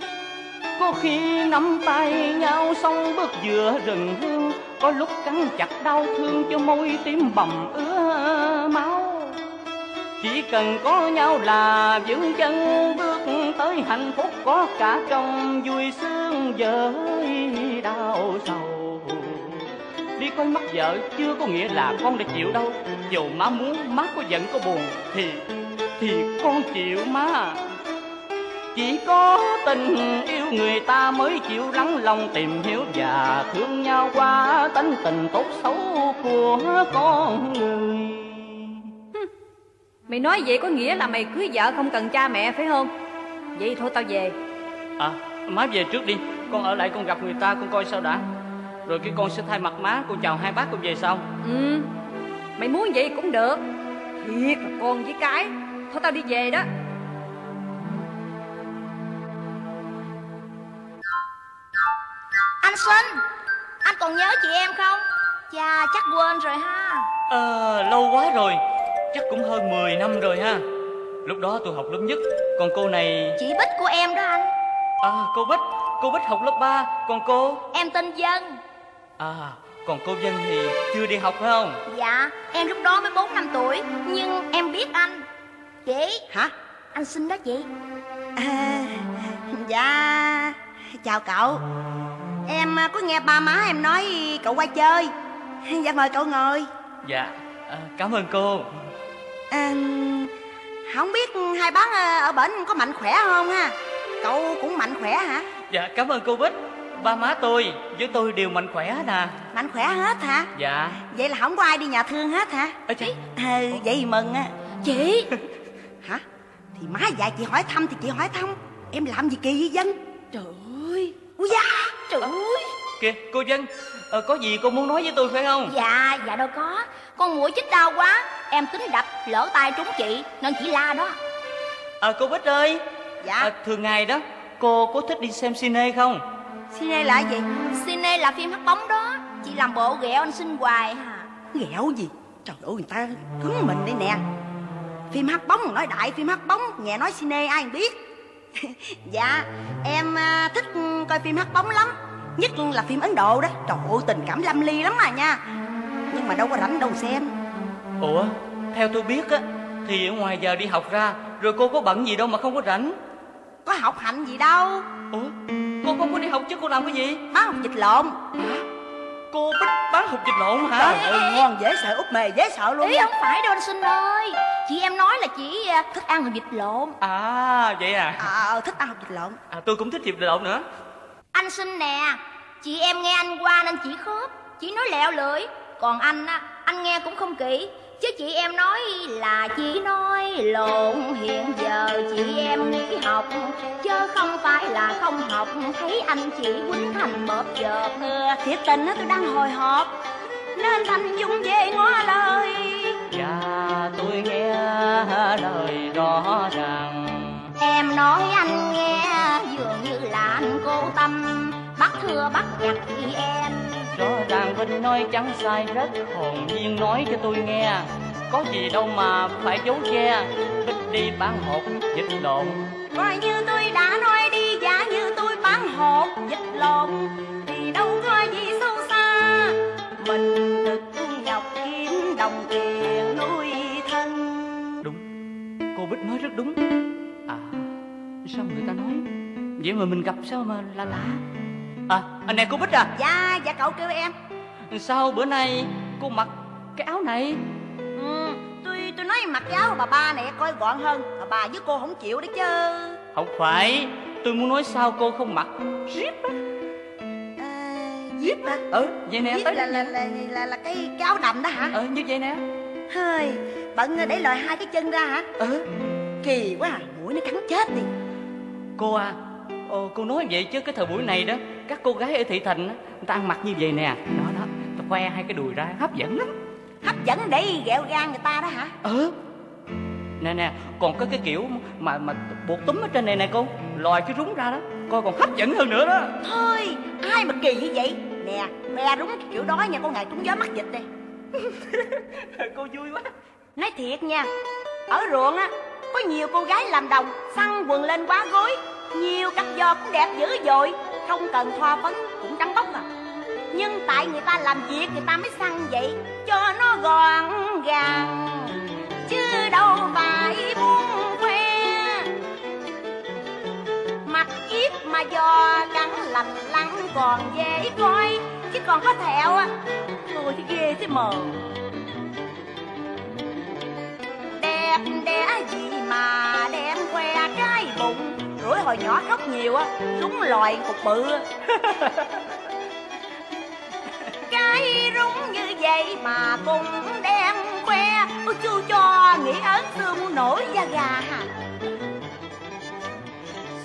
có khi nắm tay nhau xong bước giữa rừng hương, có lúc cắn chặt đau thương cho môi tim bầm ứa máu. Chỉ cần có nhau là vững chân, bước tới hạnh phúc có cả trong vui sướng với đau sầu. Đi coi mắt vợ, chưa có nghĩa là con đã chịu đâu. Dù má muốn, má có giận có buồn, thì thì con chịu má chỉ có tình yêu người ta mới chịu lắng lòng tìm hiểu và thương nhau qua tánh tình tốt xấu của con người. Mày nói vậy có nghĩa là mày cưới vợ không cần cha mẹ phải không? Vậy thôi tao về. À, má về trước đi. Con ở lại con gặp người ta con coi sao đã. Rồi cái con sẽ thay mặt má. Con chào hai bác con về sau. Ừ. Mày muốn vậy cũng được. Thiệt là con với cái. Thôi tao đi về đó Anh Sinh Anh còn nhớ chị em không? Chà chắc quên rồi ha. Ờ, lâu quá rồi. Chắc cũng hơn 10 năm rồi ha. Lúc đó tôi học lớp nhất Còn cô này Chị Bích của em đó anh. À, cô Bích. Cô Bích học lớp 3 Còn cô? Em tên Dân. À, còn cô Dân thì chưa đi học phải không? Dạ em lúc đó mới 4 năm tuổi Nhưng em biết anh. Chị? Hả? Anh Sinh đó chị. À, dạ. Chào cậu em à, có nghe ba má em nói cậu qua chơi. *laughs* Dạ mời cậu ngồi. Dạ, à, cảm ơn cô. À, không biết hai bác à, ở bển có mạnh khỏe không ha? Cậu cũng mạnh khỏe hả? Dạ, cảm ơn cô Bích. Ba má tôi với tôi đều mạnh khỏe nè Mạnh khỏe hết hả? Dạ. Vậy là không có ai đi nhà thương hết hả? Ơ trời ừ, Vậy thì mừng á. Chị. *laughs* Hả? Thì má dạy chị hỏi thăm thì chị hỏi thăm. Em làm gì kỳ vậy dân? Trời ơi Ui da Trời ơi. Kìa cô dân ờ, Có gì cô muốn nói với tôi phải không? Dạ dạ đâu có. Con mũi chích đau quá Em tính đập lỡ tay trúng chị Nên chỉ la đó. À, Cô Bích ơi. Dạ. À, Thường ngày đó Cô có thích đi xem cine không? Đây là gì? Cine là phim hắt bóng đó. Chị làm bộ ghẹo anh xin hoài hả Ghẹo gì? Trời ơi người ta cứng mình đây nè. Phim hát bóng nói đại phim hát bóng Nghe nói cine ai biết *laughs* Dạ em à, thích coi phim hát bóng lắm. Nhất là phim Ấn Độ đó. Trời ơi tình cảm lâm ly lắm mà nha. Nhưng mà đâu có rảnh đâu xem. Ủa Theo tôi biết á Thì ở ngoài giờ đi học ra Rồi cô có bận gì đâu mà không có rảnh? Có học hành gì đâu. Ủa Cô không có đi học chứ cô làm cái gì? Bán học dịch lộn Cô Bích bán học dịch lộn hả? Trời ơi ngon dễ sợ út mề dễ sợ luôn Ý không phải đâu anh xin ơi. Chị em nói là chỉ à, thích ăn hồi vịt lộn. À vậy à? À, thích ăn học dịch lộn. À tôi cũng thích dịch lộn nữa. Anh xin nè Chị em nghe anh qua nên chỉ khớp. Chỉ nói lẹo lưỡi. Còn anh á Anh nghe cũng không kỹ Chứ chị em nói là chỉ nói lộn. Hiện giờ chị em nghỉ học Chứ không phải là không học. Thấy anh chị quýnh thành bợp chợp. Thiệt tình á tôi đang hồi hộp. Nên thành dung về ngó lời. Dạ tôi nghe lời rõ ràng. Em nói anh nghe Dường như là anh cô tâm. Bắt thưa bắt nhặt chị em Rõ ràng Vinh nói chẳng sai rất hồn nhiên nói cho tôi nghe. Có gì đâu mà phải giấu che. Bích đi bán hộp dịch lộn. Coi như tôi đã nói đi Giả như tôi bán hột dịch lộn. Thì đâu có gì sâu xa. Mình thực nhọc kiếm đồng tiền nuôi thân. Đúng. Cô Bích nói rất đúng. À Sao người ta nói? Vậy mà mình gặp sao mà lạ lạ À anh này cô Bích à? Dạ dạ cậu kêu em. Sao bữa nay cô mặc cái áo này? Ừ, Tôi tôi nói mặc cái áo bà ba này coi gọn hơn. Bà bà với cô không chịu đấy chứ. Không phải Tôi muốn nói sao cô không mặc Zip á. À, Zip hả? Ừ vậy nè Zip tới là, là, là, là, là cái, cái áo đầm đó hả? Ừ như vậy nè. Hơi Bận để lòi hai cái chân ra hả? Ừ. Kỳ quá à, mũi nó cắn chết đi. Cô à Ồ, cô nói vậy chứ cái thời buổi này đó Các cô gái ở thị thành á, Người ta ăn mặc như vậy nè. Đó đó Ta khoe hai cái đùi ra hấp dẫn lắm. Hấp dẫn để ghẹo gan người ta đó hả? Ừ. Nè nè Còn có cái kiểu mà mà buộc túm ở trên này nè cô. Lòi cái rúng ra đó Coi còn hấp dẫn hơn nữa đó. Thôi, ai mà kỳ như vậy? Nè, khoe đúng cái kiểu đó nha, con ngày trúng gió mắc dịch đây. *laughs* Cô vui quá. Nói thiệt nha, ở ruộng á, có nhiều cô gái làm đồng Xăng quần lên quá gối. Nhiều cặp giò cũng đẹp dữ dội không cần thoa phấn, cũng trắng bóc à. Nhưng tại người ta làm việc người ta mới săn vậy Cho nó gọn gàng. Chứ đâu phải muốn khoe. Mặt kiếp mà do cắn lành lắng còn dễ coi Chứ còn có thẹo á tôi thì ghê thế mờ đẹp đẽ gì mà đem khoe cái bụng rủi hồi nhỏ khóc nhiều á rúng lòi cục bự. *laughs* Cái rúng như vậy mà cũng đem khoe ôi chu cho nghĩ ớn xương nổi da gà. Hả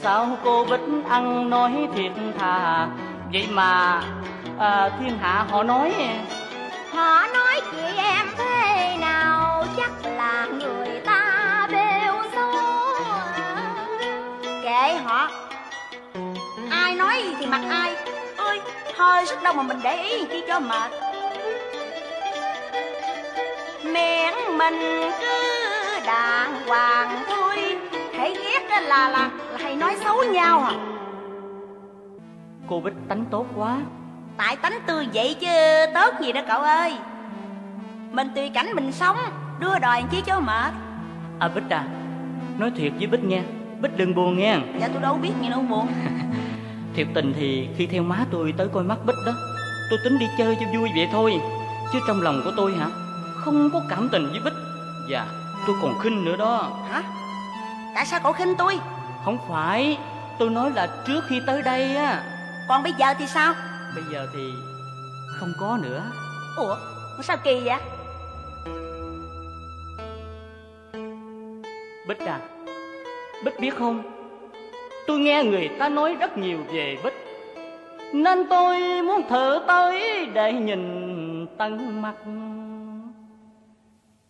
Sao cô Bích ăn nói thiệt thà? Vậy mà à, thiên hạ họ nói. Họ nói chị em thế nào Chắc là người ta xấu kệ họ. Ai nói gì thì mặc ai. Ơi hơi sức đâu mà mình để ý chi cho mệt. Miệng mình cứ đàng hoàng thôi hãy ghét là là là hay nói xấu nhau à. Cô Bích tánh tốt quá. Tại tánh tươi vậy chứ tốt gì đó cậu ơi. Mình tùy cảnh mình sống đưa đòi chi cho mệt. À Bích à Nói thiệt với Bích nha Bích đừng buồn nha dạ tôi đâu biết gì đâu buồn *laughs* Thiệt tình thì khi theo má tôi tới coi mắt Bích đó Tôi tính đi chơi cho vui vậy thôi Chứ trong lòng của tôi hả Không có cảm tình với Bích. Và tôi còn khinh nữa đó. Hả? Tại sao cậu khinh tôi? Không phải Tôi nói là trước khi tới đây á. Còn bây giờ thì sao? Bây giờ thì không có nữa. Ủa sao kỳ vậy? Bích à Bích biết không? Tôi nghe người ta nói rất nhiều về Bích. Nên tôi muốn thử tới để nhìn tận mặt.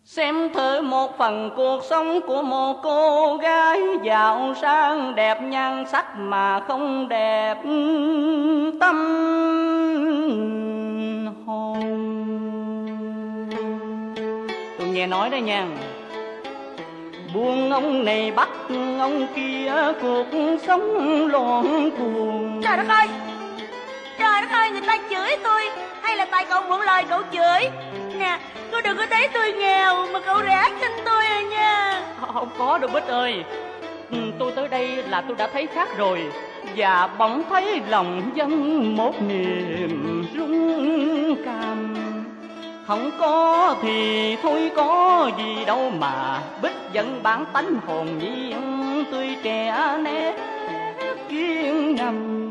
Xem thử một phần cuộc sống của một cô gái giàu sang, đẹp nhan sắc mà không đẹp tâm hồn. Tôi nghe nói đây nha buông ông này bắt ông kia cuộc sống loạn cuồng Trời đất ơi! Trời đất ơi người ta chửi tôi Hay là tại cậu mượn lời cậu chửi? Nè Cậu đừng có thấy tôi nghèo Mà cậu rẻ khinh tôi à nha. Không có đâu bích ơi. Ừ, tôi tới đây là tôi đã thấy khác rồi và bỗng thấy lòng dân một niềm rung cảm không có thì thôi có gì đâu mà. Bích vẫn bản tánh hồn nhiên tươi trẻ nét kiên ngầm.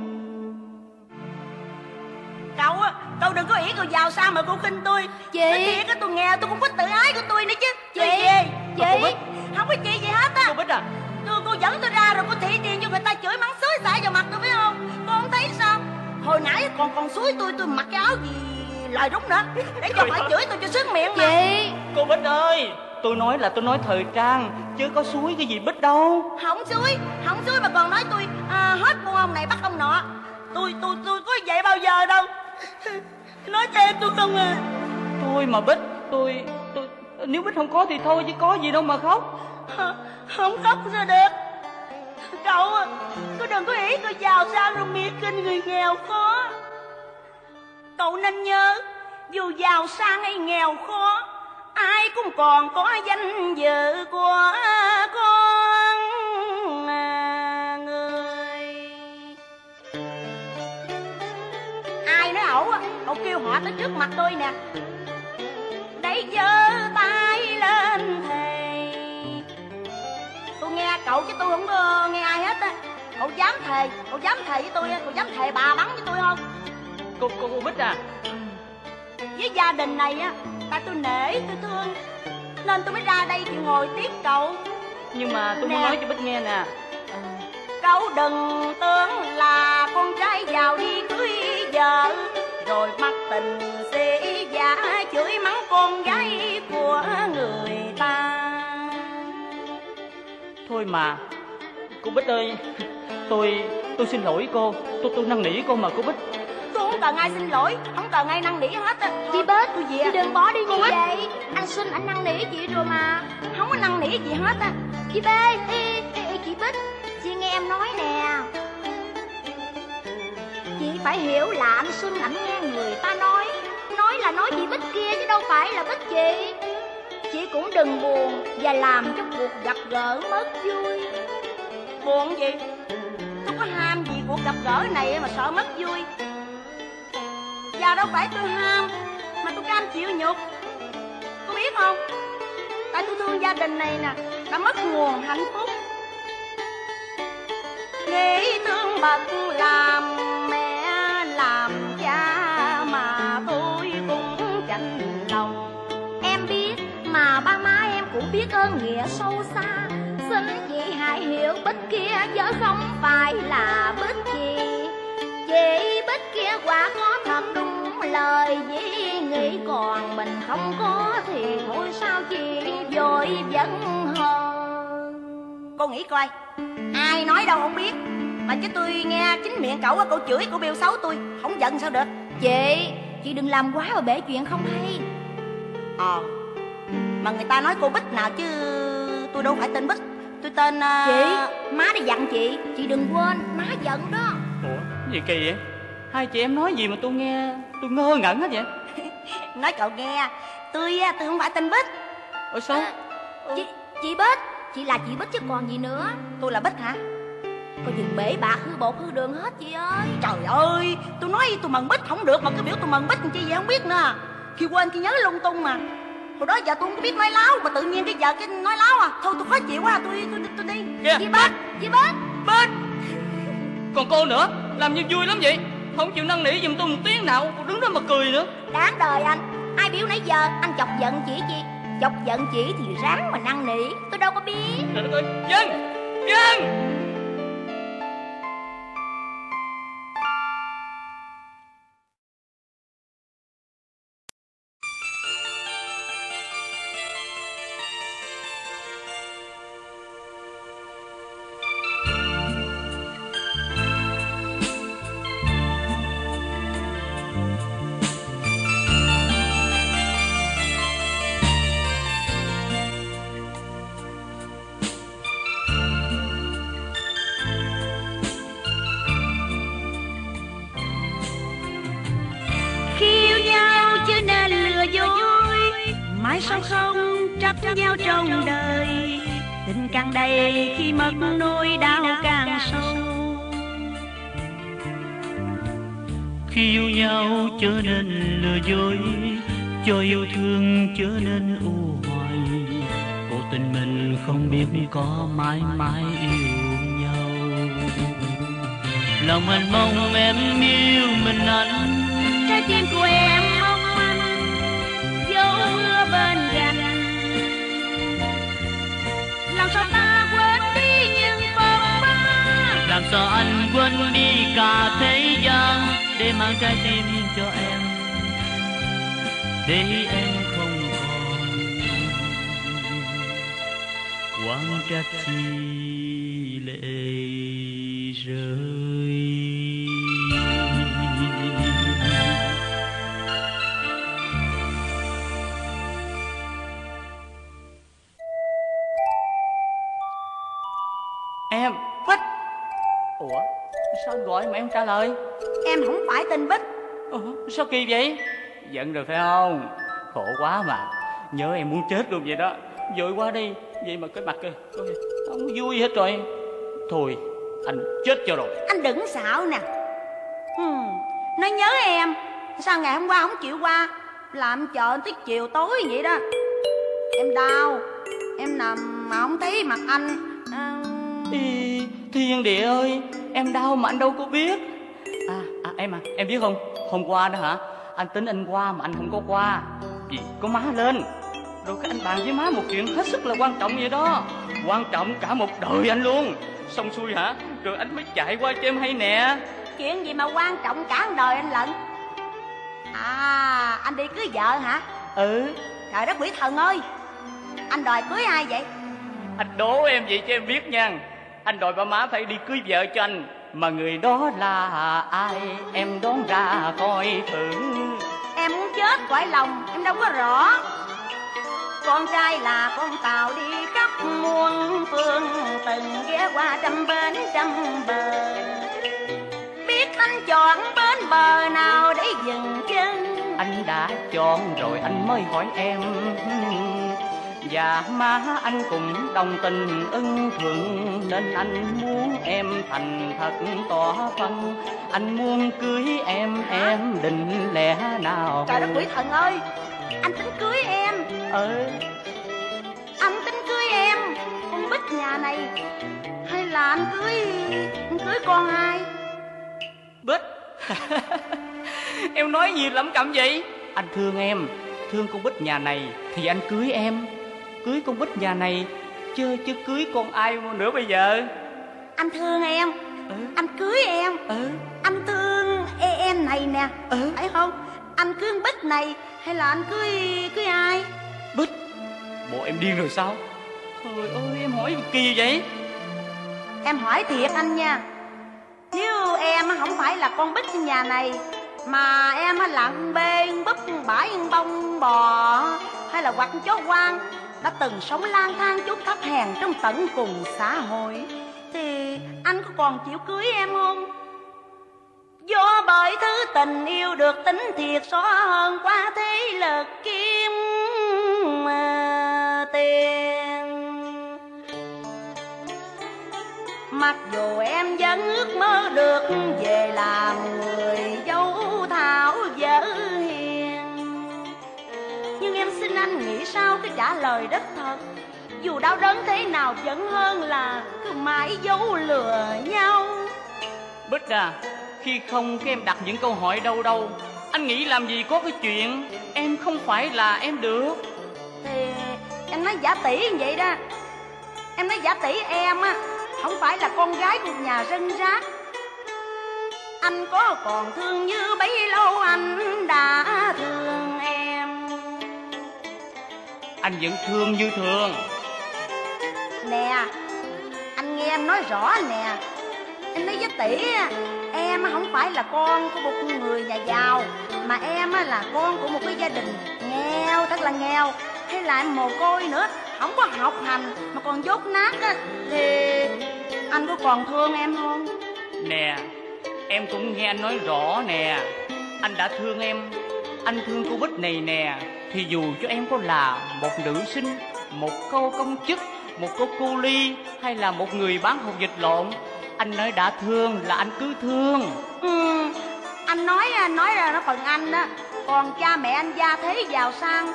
Cậu á Cậu đừng có ỷ cậu giàu sao mà cậu khinh tôi. Chị. Nói thiệt á tôi nghèo tôi cũng có tự ái của tôi nữa chứ. Chị. Tôi về Chị. Cô Bích, Không có chị gì hết á. Cô bích à. Cô, cô dẫn tôi ra rồi cô thị tiền cho người ta chửi mắng xối xả vào mặt tôi phải không? Cô không thấy sao? Hồi nãy còn còn suối tôi tôi mặc cái áo gì lời rúng nữa Để cho phải chửi tôi cho sướng miệng mà. Chị. Cô bích ơi tôi nói là tôi nói thời trang chứ có suối cái gì bích đâu. Không suối Không suối mà còn nói tôi à, hết buôn ông này bắt ông nọ. Tôi tôi tôi có vậy bao giờ đâu. Nói cho em tôi không à. Thôi mà Bích, tôi, tôi, nếu Bích không có thì thôi chứ có gì đâu mà khóc. Không khóc sao được. Cậu à, Cô đừng có ý tôi giàu sang rồi miệt kinh người nghèo khó Cậu nên nhớ, Dù giàu sang hay nghèo khó, Ai cũng còn có danh dự của con người. Ai nói ẩu Cậu kêu họ tới trước mặt tôi nè. Để giơ tay lên thề. Tôi nghe cậu chứ tôi không nghe ai hết á. Cậu dám thề, Cậu dám thề với tôi Cậu dám thề bà bắn với tôi không? Cô, cô, cô Bích à, Với gia đình này á Tại tôi nể tôi thương Nên tôi mới ra đây chịu ngồi tiếp cậu nhưng mà tôi muốn Nè. nói cho Bích nghe nè. Cậu đừng tưởng là con trai giàu đi cưới vợ Rồi mắt tình sĩ giả chửi mắng con gái của người ta Thôi mà, cô Bích ơi, *laughs* tôi, tôi xin lỗi cô, tôi, tôi năn nỉ cô mà cô Bích. Không cần ai xin lỗi. Không cần ai năn nỉ hết á. Chị Bích tôi về Chị đừng bỏ đi như vậy. Anh xin anh năn nỉ chị rồi mà. Không có năn nỉ gì hết á. Chị B ê, ê, ê, Chị Bích. Chị nghe em nói nè. Chị phải hiểu là anh Xuân ảnh nghe người ta nói. Nói là nói chị Bích kia chứ đâu phải là Bích chị. Chị cũng đừng buồn Và làm cho cuộc gặp gỡ mất vui. Buồn gì? Tôi có ham gì cuộc gặp gỡ này mà sợ mất vui và đâu phải tôi ham, Mà tôi cam chịu nhục. Cô biết không? Tại tôi thương gia đình này nè, Đã mất nguồn hạnh phúc. Nghĩ thương bậc làm mẹ, làm cha Mà tôi cũng chạnh lòng. Em biết mà ba má em cũng biết ơn nghĩa sâu xa. Xin chị hãy hiểu Bích kia chứ không phải là Bích chị Chị Bích kia quả có thật đúng lời Dĩ nghĩ còn mình không có thì thôi sao chị vội vẫn hơn. Cô nghĩ coi Ai nói đâu không biết Mà chứ tôi nghe chính miệng cậu á Cậu chửi cậu bêu xấu tôi Không giận sao được. Chị, chị đừng làm quá mà bể chuyện không hay. Ờ Mà người ta nói cô Bích nào chứ Tôi đâu phải tên Bích Tôi tên à, Chị, má đi dặn chị. Chị đừng quên, má giận đó gì kỳ vậy? Hai chị em nói gì mà tôi nghe, tôi ngơ ngẩn hết vậy? *laughs* Nói cậu nghe Tôi á, tôi không phải tên Bích. Ủa sao? Chị, chị Bích Chị là chị Bích chứ còn gì nữa. Tôi là Bích hả? Coi chừng bể bạc hư bột hư đường hết chị ơi. Trời ơi Tôi nói tôi mần Bích không được Mà cứ biểu tôi mần Bích làm chi vậy không biết nữa. Khi quên khi nhớ lung tung mà. Hồi đó giờ tôi không có biết nói láo Mà tự nhiên cái giờ cái nói láo à. Thôi tôi khó chịu quá tôi tôi, tôi, tôi đi. Kìa, Chị Bích, chị Bích. Bích! Còn cô nữa, làm như vui lắm vậy? Không chịu năn nỉ giùm tôi một tiếng nào Cô đứng đó mà cười nữa. Đáng đời anh. Ai biểu nãy giờ anh chọc giận chị chi? Chọc giận chị thì ráng mà năn nỉ. Tôi đâu có biết. Trời đất ơi Dân Dân nhau trong đời. Tình càng đầy khi mất nỗi đau càng sâu. Khi yêu nhau chớ nên lừa dối Cho yêu thương chớ nên u hoài. Cuộc tình mình không biết có mãi mãi yêu nhau. Lòng anh mong em yêu mình anh. Trái tim của em mong anh dấu mưa bên làm sao ta quên đi những bông ba Làm sao anh quên đi cả thế gian Để mang trái tim cho em? Để em không còn Quán trách chi. Mà em trả lời. Em không phải tên bích. Ủa, sao kỳ vậy? Giận rồi phải không? Khổ quá mà. Nhớ em muốn chết luôn vậy đó. Vội qua đi. Vậy mà cái mặt kìa. Không vui hết rồi. Thôi anh chết cho rồi. Anh đừng xạo nè. Hmm. nói nhớ em. Sao ngày hôm qua không chịu qua? Làm chờ tới chiều tối vậy đó. Em đau. Em nằm mà không thấy mặt anh. À, Ý, Thiên địa ơi Em đau mà anh đâu có biết. À, à em à em biết không? Hôm qua đó hả Anh tính anh qua mà anh không có qua. Vì có má lên. Rồi cái anh bàn với má một chuyện hết sức là quan trọng vậy đó. Quan trọng cả một đời anh luôn. Xong xuôi hả Rồi anh mới chạy qua cho em hay nè. Chuyện gì mà quan trọng cả đời anh lận? À anh đi cưới vợ hả? Ừ. Trời đất quỷ thần ơi. Anh đòi cưới ai vậy? Anh đố em vậy cho em biết nha Anh đòi ba má phải đi cưới vợ cho anh. Mà người đó là ai? Em đoán ra coi thử em muốn chết cõi lòng em đâu có rõ. Con trai là con tàu đi khắp muôn phương từng ghé qua trăm bến trăm bờ. Biết anh chọn bến bờ nào để dừng chân. Anh đã chọn rồi anh mới hỏi em Và má anh cũng đồng tình ưng thuận Nên anh muốn em thành thật tỏ phân Anh muốn cưới em, em định lẽ nào? Trời đất quỷ thần ơi! Anh tính cưới em. Ừ, anh tính cưới em con bích nhà này. Hay là anh cưới anh cưới con ai? Bích. *laughs* Em nói gì lắm cẩm vậy? Anh thương em Thương con Bích nhà này Thì anh cưới em Cưới con Bích nhà này Chứ chứ cưới con ai nữa bây giờ? Anh thương em. Ừ. anh cưới em. Ừ. Anh thương e- em này nè. Ừ. phải không? Anh cưới con bích này hay là anh cưới cưới ai? Bích. Bộ em điên rồi sao? Trời ơi em hỏi kỳ vậy? Em hỏi thiệt anh nha. Nếu em không phải là con bích nhà này mà em lặn bên búp bãi bông bò hay là quạt chó quan đã từng sống lang thang chút thấp hèn trong tận cùng xã hội. Thì anh có còn chịu cưới em không? Do bởi thứ tình yêu được tính thiệt so hơn qua thế lực kim ờ, tiền. Mặc dù em vẫn ước mơ được về làm người dâu xin anh nghĩ sao cái trả lời rất thật? Dù đau đớn thế nào vẫn hơn là cứ mãi dấu lừa nhau. Bích à Khi không cái em đặt những câu hỏi đâu đâu Anh nghĩ làm gì có cái chuyện? Em không phải là em được. Thì em nói giả tỷ như vậy đó. Em nói giả tỷ em á Không phải là con gái của nhà rân rác. Anh có còn thương như bấy lâu anh đã thương em Anh vẫn thương như thường. Nè Anh nghe em nói rõ nè. Em nói với tỷ Em không phải là con của một người nhà giàu Mà em là con của một cái gia đình nghèo Thật là nghèo. Hay là em mồ côi nữa Không có học hành mà còn dốt nát á. Thì anh có còn thương em không? Nè Em cũng nghe anh nói rõ nè. Anh đã thương em Anh thương cô Bích này nè Thì dù cho em có là một nữ sinh Một cô công chức Một cô cu ly Hay là một người bán hột vịt lộn Anh nói đã thương là anh cứ thương. Ừ, Anh nói nói là nó phần anh đó Còn cha mẹ anh gia thế giàu sang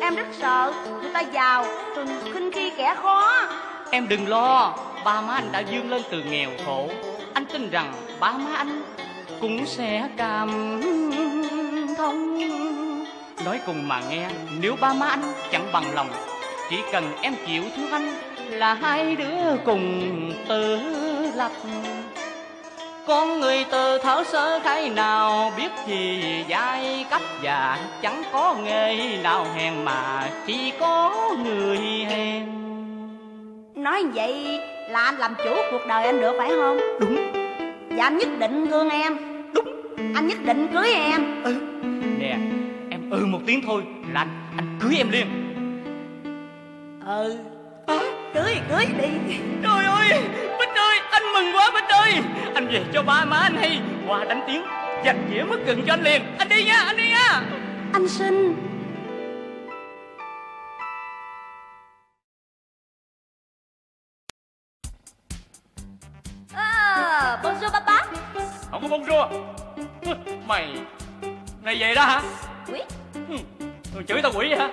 Em rất sợ người ta giàu Thường khinh khi kẻ khó. Em đừng lo Ba má anh đã vươn lên từ nghèo khổ. Anh tin rằng ba má anh Cũng sẽ cảm thông Nói cùng mà nghe Nếu ba má anh chẳng bằng lòng Chỉ cần em chịu thương anh Là hai đứa cùng tự lập. Con người từ thở sơ khai nào biết gì giai cấp và chẳng có nghề nào hèn mà chỉ có người hèn. Nói vậy là anh làm chủ cuộc đời anh được phải không? Đúng. Dạ anh nhất định thương em. Đúng. Anh nhất định cưới em. Ừ. Nè ừ một tiếng thôi là anh anh cưới em liền. Ừ. Cưới cưới đi. Trời ơi bích ơi anh mừng quá bích ơi. Anh về cho ba má anh hay qua đánh tiếng dành dĩa mất gần cho anh liền. Anh đi nha anh đi nha. Anh xin à, bonjour papa không có bông rua mày này về đó hả? Quý Ừ, Rồi chửi tao quỷ vậy hả?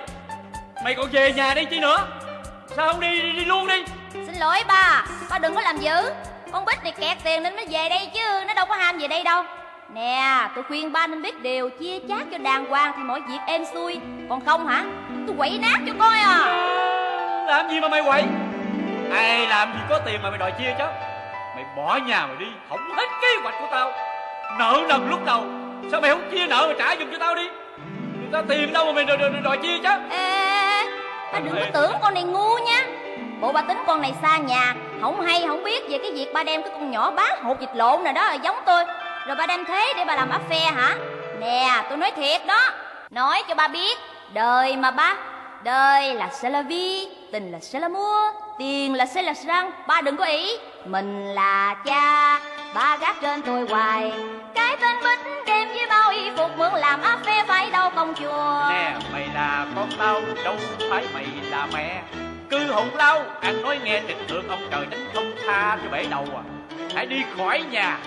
Mày còn về nhà đi chi nữa? Sao không đi, đi, đi luôn đi? Xin lỗi ba. Ba đừng có làm dữ. Con Bích này kẹt tiền nên mới về đây chứ Nó đâu có ham về đây đâu. Nè tôi khuyên ba nên biết điều Chia chác cho đàng hoàng thì mọi việc êm xuôi. Còn không hả? Tôi quậy nát cho coi à. À, Làm gì mà mày quậy? Ai làm gì có tiền mà mày đòi chia chứ? Mày bỏ nhà mày đi Không hết kế hoạch của tao. Nợ nần lúc đầu. Sao mày không chia nợ mà trả giùm cho tao đi ta tiền đâu mà mày đòi, đòi, đòi chia chứ? Ê Ba đừng có tưởng con này ngu nha. Bộ ba tính con này xa nhà Không hay không biết về cái việc ba đem cái con nhỏ bán hột vịt lộn này đó giống tôi. Rồi ba đem thế để ba làm áp phe hả? Nè tôi nói thiệt đó. Nói cho ba biết Đời mà ba Đời là sẽ là vi Tình là sẽ là mua Tiền là sẽ là răng. Ba đừng có ý Mình là cha. Ba gác trên tôi hoài. Cái tên Bích đem với bao y phục mượn làm áp phe phải đâu công chùa Nè mày là con tao Đâu phải mày là mẹ. Cứ hùng lao Ăn nói nghe trực thượng ông trời đánh không tha cho bể đầu à. Hãy đi khỏi nhà.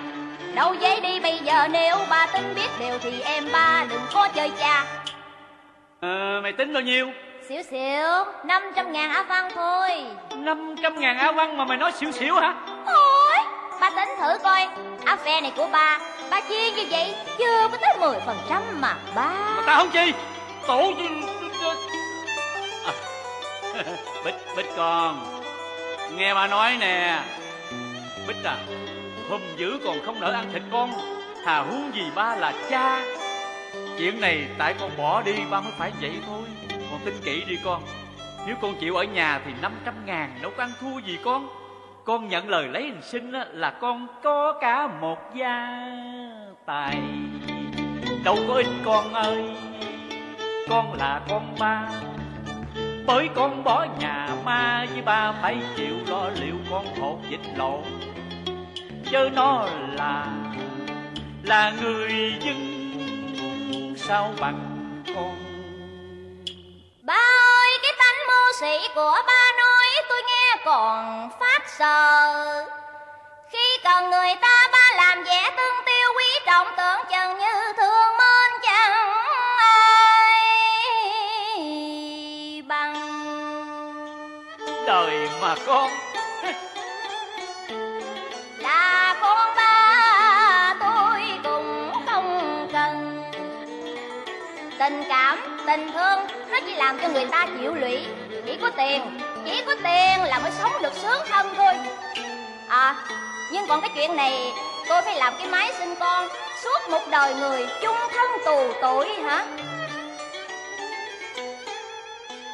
Đâu dễ đi bây giờ nếu ba tính biết điều thì em ba đừng có chơi cha. Ờ mày tính bao nhiêu? Xỉu xỉu 500 ngàn á văn thôi. 500 ngàn áo văn mà mày nói xỉu xỉu hả? Ôi Ba tính thử coi. Áp phe này của ba Ba chia như vậy, Chưa có tới 10 phần trăm mà ba mà ta không chi. Tổ à. *laughs* bích bích con, nghe ba nói nè. Bích à hôm dữ còn không nỡ ăn thịt con. Hà huống gì ba là cha. Chuyện này tại con bỏ đi, ba mới phải vậy thôi. Con tính kỹ đi con. Nếu con chịu ở nhà thì 500 ngàn, đâu có ăn thua gì con con nhận lời lấy hình sinh là con có cả một gia tài. Đâu có ít con ơi, con là con ba. Bởi con bỏ nhà ma với ba phải chịu lo liệu con hột dịch lộn chớ nó là là người dân sao bằng con? Ba ơi, cái tánh mưu sĩ của ba nói tôi nghe còn phát sợ khi cần người ta ba làm vẻ tương tiêu quý trọng tưởng chừng như thương mến chẳng ai bằng. Đời mà con. Là con ba tôi cũng không cần. Tình cảm tình thương nó chỉ làm cho người ta chịu lụy. Chỉ có tiền chỉ có tiền là mới sống được sướng thân thôi. À Nhưng còn cái chuyện này, Tôi phải làm cái máy sinh con Suốt một đời người chung thân tù tuổi hả?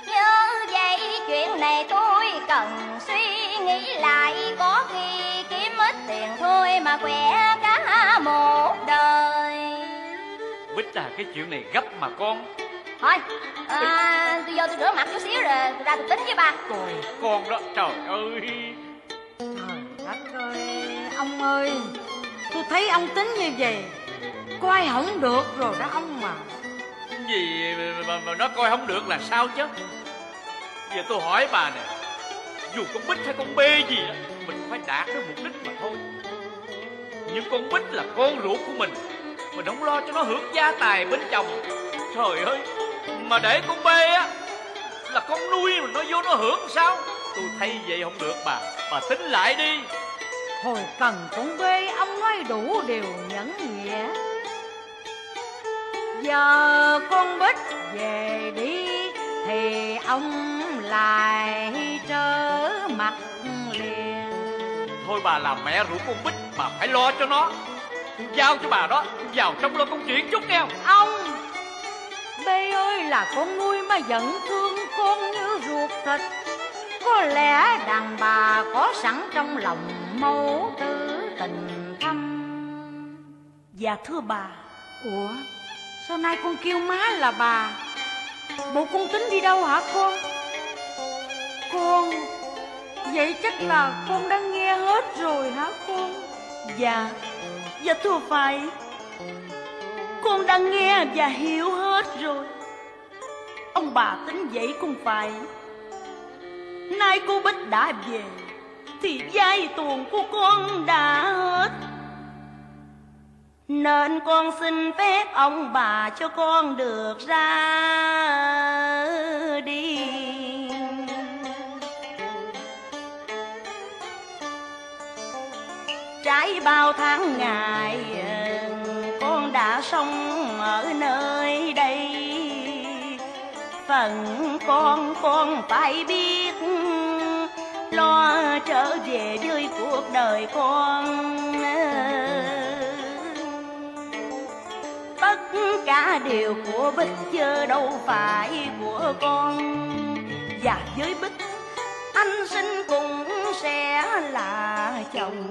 Như vậy chuyện này tôi cần suy nghĩ lại, Có khi kiếm ít tiền thôi mà khỏe cả một đời. Bích à cái chuyện này gấp mà con. Thôi à, tôi vô tôi rửa mặt chút xíu rồi tôi ra tôi tính với ba. Coi con đó trời ơi. Trời đất ơi Ông ơi Tôi thấy ông tính như vậy. Coi không được rồi đó ông mà. Gì mà, mà, mà nó coi không được là sao chứ? Giờ tôi hỏi bà nè Dù con Bích hay con bê gì đó Mình phải đạt được mục đích mà thôi. Nhưng con Bích là con ruột của mình Mình không lo cho nó hưởng gia tài bên chồng. Trời ơi Mà để con bê á Là con nuôi mà nó vô nó hưởng sao? Tôi thấy vậy không được bà Bà tính lại đi. Hồi cần con bê ông nói đủ điều nhẫn nghĩa Giờ con bích về đi Thì ông lại trở mặt liền. Thôi bà làm mẹ ruột con Bích Bà phải lo cho nó. Giao cho bà đó Vào trong lo công chuyện chút nghe Ông là con nuôi mà vẫn thương con như ruột thịt. Có lẽ đàn bà có sẵn trong lòng mẫu tử tình thâm. Dạ thưa bà. Ủa Sao nay con kêu má là bà? Bộ con tính đi đâu hả con? Con Vậy chắc là con đã nghe hết rồi hả con? Dạ. Dạ thưa phải Con đã nghe và hiểu hết rồi Ông bà tính vậy cũng phải. Nay cô Bích đã về, Thì giai tuồng của con đã hết. Nên con xin phép ông bà cho con được ra đi. Trải bao tháng ngày, Con đã sống ở nơi phận, con con phải biết. Lo trở về với cuộc đời con. Tất cả điều của Bích chưa đâu phải của con. Và với Bích, anh sinh cũng sẽ là chồng.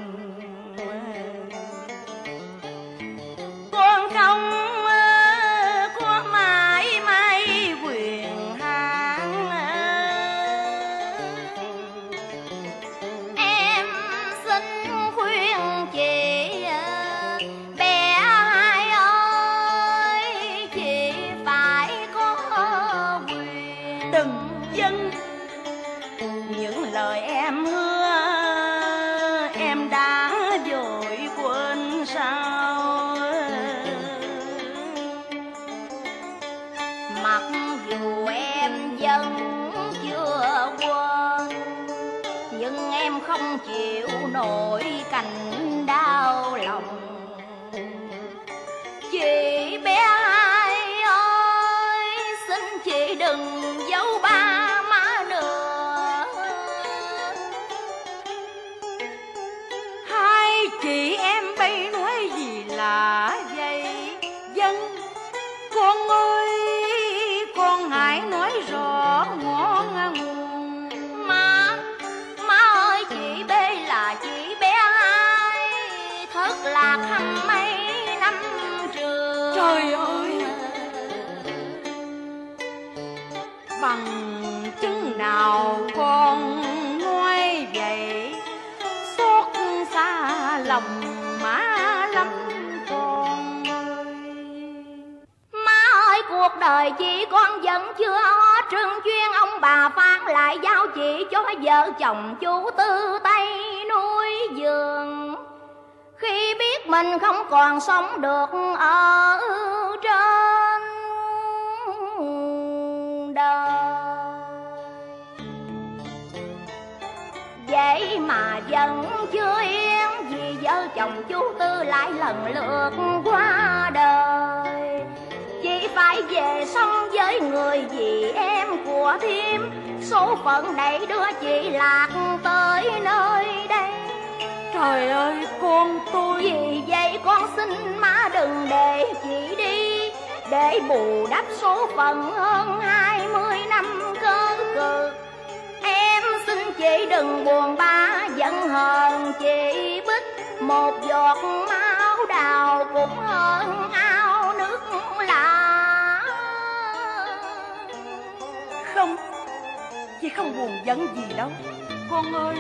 Lại giao chị cho vợ chồng chú tư tay nuôi giường Khi biết mình không còn sống được ở trên đời. Vậy mà vẫn chưa yên Vì vợ chồng chú Tư lại lần lượt qua đời. Chỉ phải phải về sống với người vì em của thêm số phận đẩy đưa chị lạc tới nơi đây. Trời ơi con tôi. Vì vậy con xin má đừng để chị đi. Để bù đắp số phận hơn hai mươi năm cơ cực em xin chị đừng buồn bã giận hờn chị bích. Một giọt máu đào cũng hơn ao Không Chị không buồn giận gì đâu. Con ơi,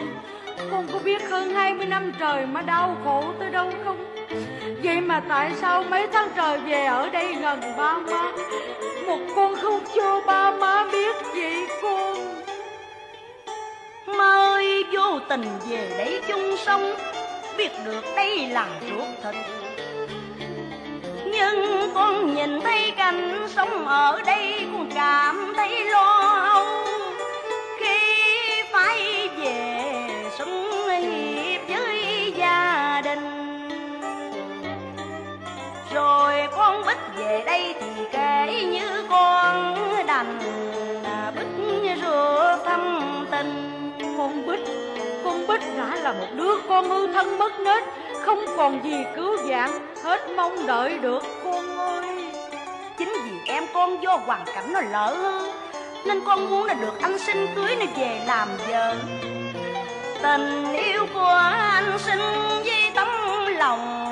Con có biết hơn 20 năm trời mà đau khổ tới đâu không? Vậy mà tại sao mấy tháng trời về ở đây gần ba má? Một con không cho ba má biết vậy con Má ơi vô tình về đấy chung sống, Biết được đây là ruột thịt. Nhưng con nhìn thấy cảnh sống ở đây Con cảm thấy lo âu. Khi phải về sống hiệp với gia đình, Rồi con bích về đây thì kể như con đành bích rửa thâm tình. Con Bích Con Bích đã là một đứa con hư thân mất nết. Không còn gì cứu vãn, Hết mong đợi được con ơi Chính vì em con do hoàn cảnh nó lỡ, Nên con muốn là được anh xin cưới nó về làm vợ. Tình yêu của anh xin với tấm lòng.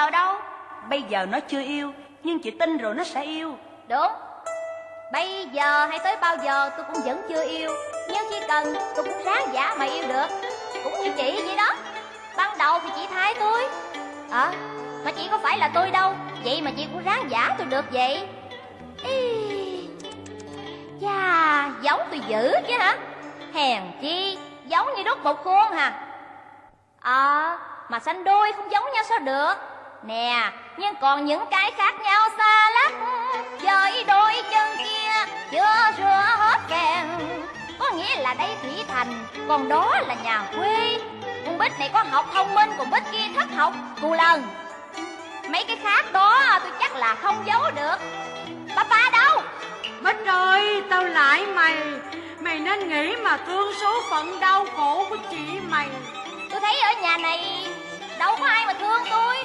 Giờ đâu? Bây giờ nó chưa yêu, Nhưng chị tin rồi nó sẽ yêu. Đúng. Bây giờ hay tới bao giờ tôi cũng vẫn chưa yêu. Nhưng chỉ cần tôi cũng ráng giả mà yêu được. Cũng như chị vậy đó. Ban đầu thì chị thái tôi. Ờ Mà chị có phải là tôi đâu. Vậy mà chị cũng ráng giả tôi được vậy. Ý... Chà Giống tôi dữ chứ hả? Hèn chi Giống như đúc một khuôn hả? Ờ Mà xanh đôi không giống nhau sao được? Nè Nhưng còn những cái khác nhau xa lắm. Với đôi chân kia chưa rửa hết kèn có nghĩa là đây thủy thành còn đó là nhà quê. Con bích này có học thông minh còn bích kia thất học cù lần. Mấy cái khác đó tôi chắc là không giấu được. Ba ba đâu? Bích ơi tao lại mày. Mày nên nghĩ mà thương số phận đau khổ của chị mày. Tôi thấy ở nhà này đâu có ai mà thương tôi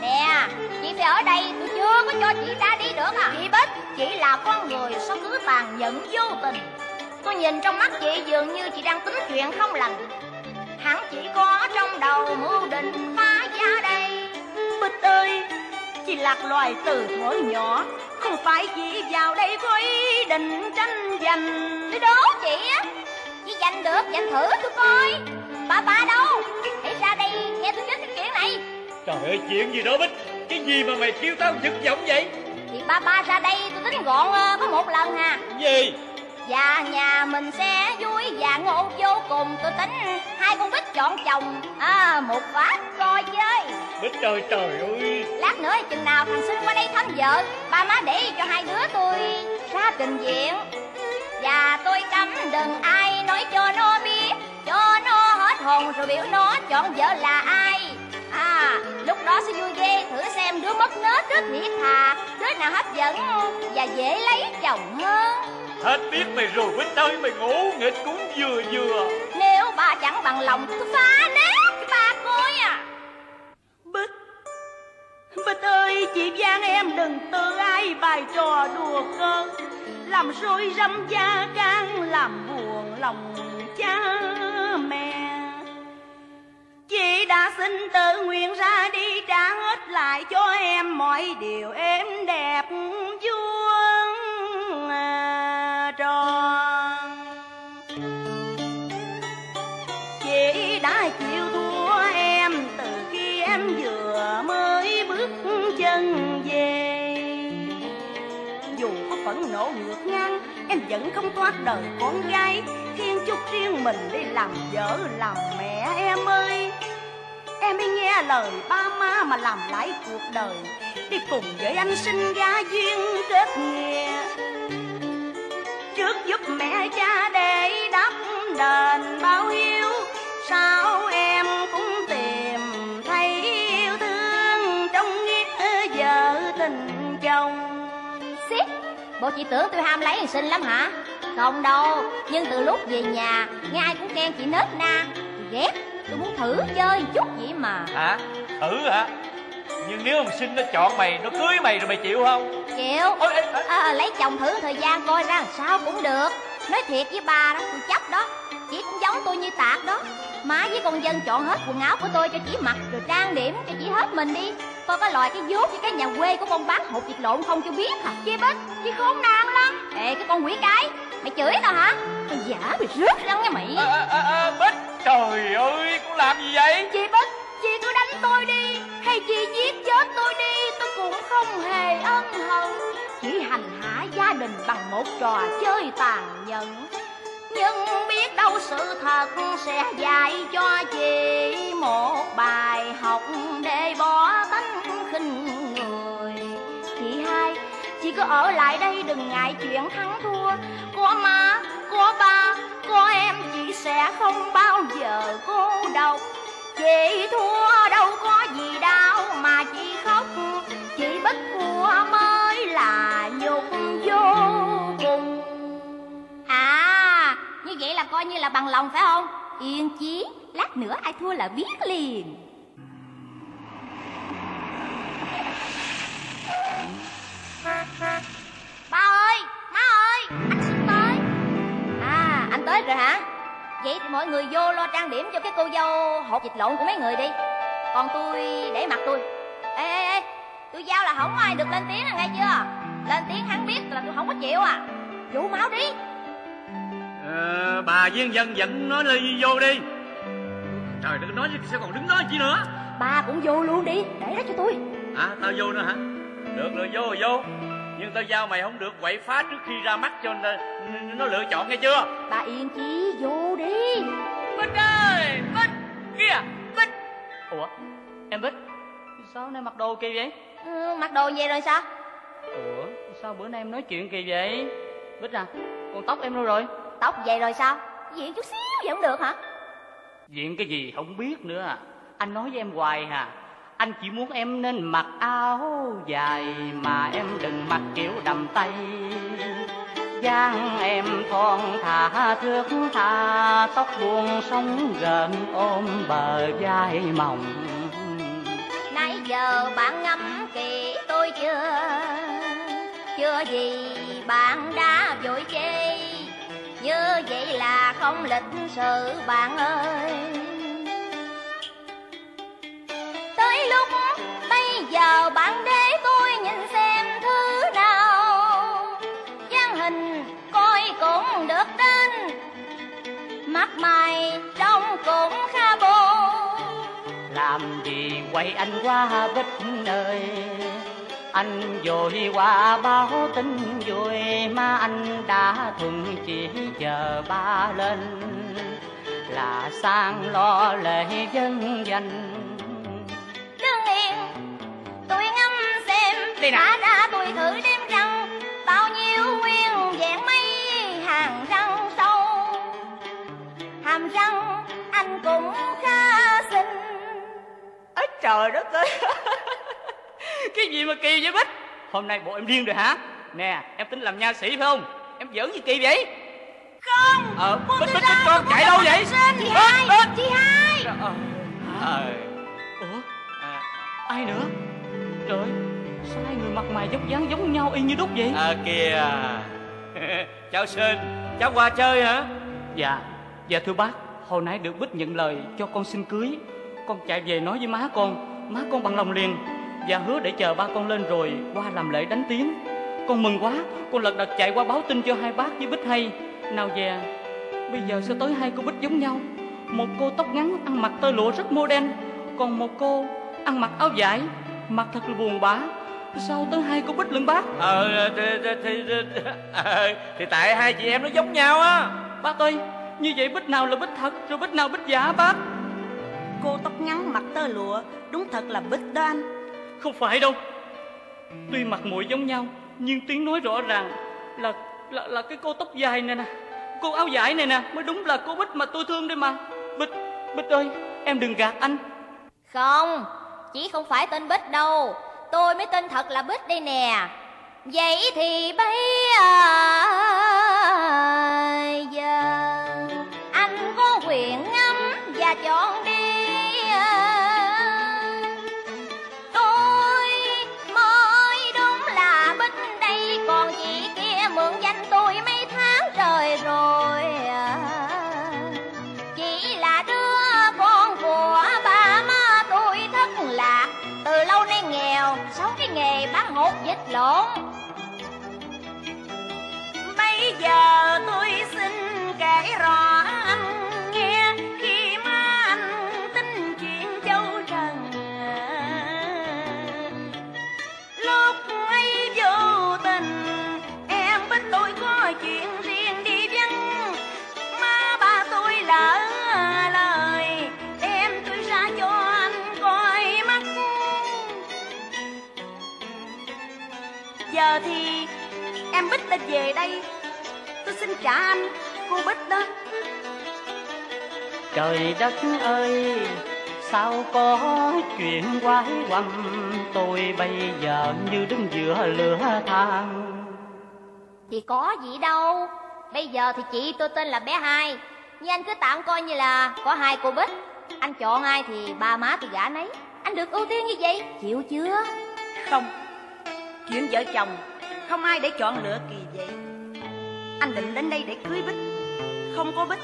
nè chị phải ở đây tôi chưa có cho chị ra đi được à? Chị bích chỉ là con người sao cứ tàn nhẫn vô tình? Tôi nhìn trong mắt chị dường như chị đang tính chuyện không lành. Hẳn chỉ có trong đầu mưu định phá gia đây. Bích ơi Chị lạc loài từ thuở nhỏ Không phải chỉ vào đây có ý định tranh giành. Tôi đố chị á chị giành được giành thử tôi coi. Ba ba đâu? Hãy ra đây nghe tôi nói cái chuyện này Trời ơi chuyện gì đó Bích? Cái gì mà mày kêu tao giật giọng vậy? Thì ba ba ra đây tôi tính gọn ờ, có một lần hà Gì? Và nhà mình sẽ vui và ngộ vô cùng. Tôi tính hai con bích chọn chồng à, Một phát coi chơi. Bích trời trời ơi. Lát nữa chừng nào thằng sinh qua đây thăm vợ Ba má để cho hai đứa tôi ra trình diện. Và tôi cấm đừng ai nói cho nó biết Cho nó hết hồn rồi biểu nó chọn vợ là ai. À lúc đó sẽ vui ghê thử xem đứa mất nết đứa thiệt thà Đứa nào hấp dẫn và dễ lấy chồng hơn. Hết biết mày rồi Bích ơi Mày ngủ nghịch cũng vừa vừa. Nếu bà chẳng bằng lòng tôi phá nát cái bà coi à. Bích Bích ơi chị gian em đừng tự ai bài trò đùa cơ Làm rối rắm gia can Làm buồn lòng cha Chị đã xin tự nguyện ra đi, trả hết lại cho em mọi điều em đẹp, vuông à, tròn. Chị đã chịu thua em từ khi em vừa mới bước chân về. Dù có phẫn nộ ngược ngang, Em vẫn không thoát đời con gái. Thiên chúc riêng mình đi làm vợ làm mẹ em ơi. Em mới nghe lời ba má mà làm lại cuộc đời. Đi cùng với anh sinh ra duyên kết nghĩa. Trước giúp mẹ cha để đắp đền bao hiếu Sao em cũng tìm thấy yêu thương Trong nghĩa vợ tình chồng. Xít Bộ chị tưởng tôi ham lấy thằng sinh lắm hả? Không đâu, Nhưng từ lúc về nhà, Nghe ai cũng khen chị nết na. Ghét. Tôi muốn thử chơi chút vậy mà. Hả? Thử hả? Nhưng nếu ông sinh nó chọn mày nó cưới mày rồi mày chịu không? Chịu. Ôi, ê, ê. à, Lấy chồng thử thời gian coi ra làm sao cũng được. Nói thiệt với ba đó tôi chấp đó Chị cũng giống tôi như tạc đó. Má với con dân chọn hết quần áo của tôi cho chị mặc Rồi trang điểm cho chị hết mình đi. Coi có loại cái dốt với cái nhà quê của con bán hột vịt lộn không cho biết hả? Chị Bích, chị khốn nạn lắm. Ê cái con quỷ cái Mày chửi tao hả? Tao giả mày rớt. Răng nha mày? À, à, à, bích trời ơi con làm gì vậy? Chị Bích, chị cứ đánh tôi đi. Hay chị giết chết tôi đi Tôi cũng không hề ân hận. Chỉ hành hạ gia đình bằng một trò chơi tàn nhẫn. Nhưng biết đâu sự thật sẽ dạy cho chị Một bài học để bỏ tánh khinh người. Chị hai, chị cứ ở lại đây đừng ngại chuyện thắng thua sẽ không bao giờ cô độc. Chị thua đâu có gì đau mà chị khóc. Chị bất thua mới là nhục vô cùng. À, như vậy là coi như là bằng lòng phải không? Yên chí, lát nữa ai thua là biết liền. Ba ơi, má ơi, anh xin tới. À, anh tới rồi hả? Vậy mọi người vô lo trang điểm cho cái cô dâu hột vịt lộn của mấy người đi. Còn tôi để mặt tôi. Ê ê ê Tôi giao là không ai được lên tiếng là nghe chưa? Lên tiếng hắn biết là tôi không có chịu à. Vụ máu đi. Ờ, bà viên dân dẫn nó đi vô đi. Trời đừng nói sẽ còn đứng đó chi nữa? Ba cũng vô luôn đi Để đó cho tôi. Hả? Tao vô nữa hả? Được rồi vô vô nhưng tao giao mày không được quậy phá trước khi ra mắt cho nó, nó lựa chọn nghe chưa? Ba yên chí vô đi. Bích ơi Bích Kìa Bích Ủa em Bích Sao hôm nay mặc đồ kỳ vậy? Ừ, Mặc đồ về rồi sao? Ủa sao bữa nay em nói chuyện kỳ vậy? Bích à Còn tóc em đâu rồi? Tóc về rồi sao? Diện chút xíu vậy không được hả? Diện cái gì không biết nữa à. Anh nói với em hoài hà anh chỉ muốn em nên mặc áo dài Mà em đừng mặc kiểu đầm tay. Dáng em thon thả thước tha, Tóc buông sóng gần ôm bờ vai mỏng. Nãy giờ bạn ngắm kỹ tôi chưa? Chưa gì bạn đã vội chê? Như vậy là không lịch sự bạn ơi. Tới lúc bây giờ bạn để tôi nhìn xem thứ nào. Dáng hình coi cũng được tên, Mắt mày trông cũng kha bồ. Làm gì quay anh qua bích nơi? Anh vội qua báo tin vui mà anh đã thuận chỉ chờ ba lên là sang lo lệ dân danh tôi ngắm xem Đi nào. đã ra tôi thử đếm răng bao nhiêu nguyên vẹn mấy hàng răng sâu. Hàm răng anh cũng khá xinh ấy trời đất ơi. *laughs* Cái gì mà kỳ vậy bích? Hôm nay bộ em điên rồi hả? Nè em tính làm nha sĩ phải không? Em giỡn gì kỳ vậy? Không ờ bích bích bích con chạy đâu vậy? chị hai. Chị hai. Ờ. ủa ai nữa trời. Sao hai người mặt mày dốc dáng giống nhau y như đúc vậy? À kìa. *laughs* Cháu sinh cháu qua chơi hả? Dạ. Dạ thưa bác hồi nãy được bích nhận lời cho con xin cưới. Con chạy về nói với má con. Má con bằng lòng liền. Và hứa để chờ ba con lên rồi qua làm lễ đánh tiếng. Con mừng quá. Con lật đật chạy qua báo tin cho hai bác với bích hay. Nào về bây giờ sẽ tới hai cô bích giống nhau? Một cô tóc ngắn ăn mặc tơ lụa rất modern. Còn một cô ăn mặc áo vải mặt thật là buồn bã. Sao tới hai cô bích lận bác? Ờ thì, thì, thì, thì, ờ, thì tại hai chị em nó giống nhau á. Bác ơi như vậy bích nào là bích thật rồi bích nào bích giả bác? Cô tóc ngắn mặc tơ lụa Đúng thật là Bích đó anh. Không phải đâu. Tuy mặt mũi giống nhau Nhưng tiếng nói rõ ràng Là là là cái cô tóc dài này nè Cô áo dài này nè Mới đúng là cô Bích mà tôi thương đây mà. Bích, Bích ơi Em đừng gạt anh. Không, chỉ không phải tên Bích đâu. Tôi mới tên thật là Bích đây nè. Vậy thì bây giờ lộn Bây giờ tôi xin kể rõ Giờ thì em Bích đã về đây. Tôi xin trả anh cô Bích đó. Trời đất ơi Sao có chuyện quái quăm? Tôi bây giờ như đứng giữa lửa than. Thì có gì đâu. Bây giờ thì chị tôi tên là bé hai. Nhưng anh cứ tạm coi như là có hai cô Bích. Anh chọn ai thì ba má tôi gả nấy. Anh được ưu tiên như vậy? Chịu chưa? Không Chuyện vợ chồng. Không ai để chọn lựa kỳ vậy. Anh định đến đây để cưới Bích. Không có Bích,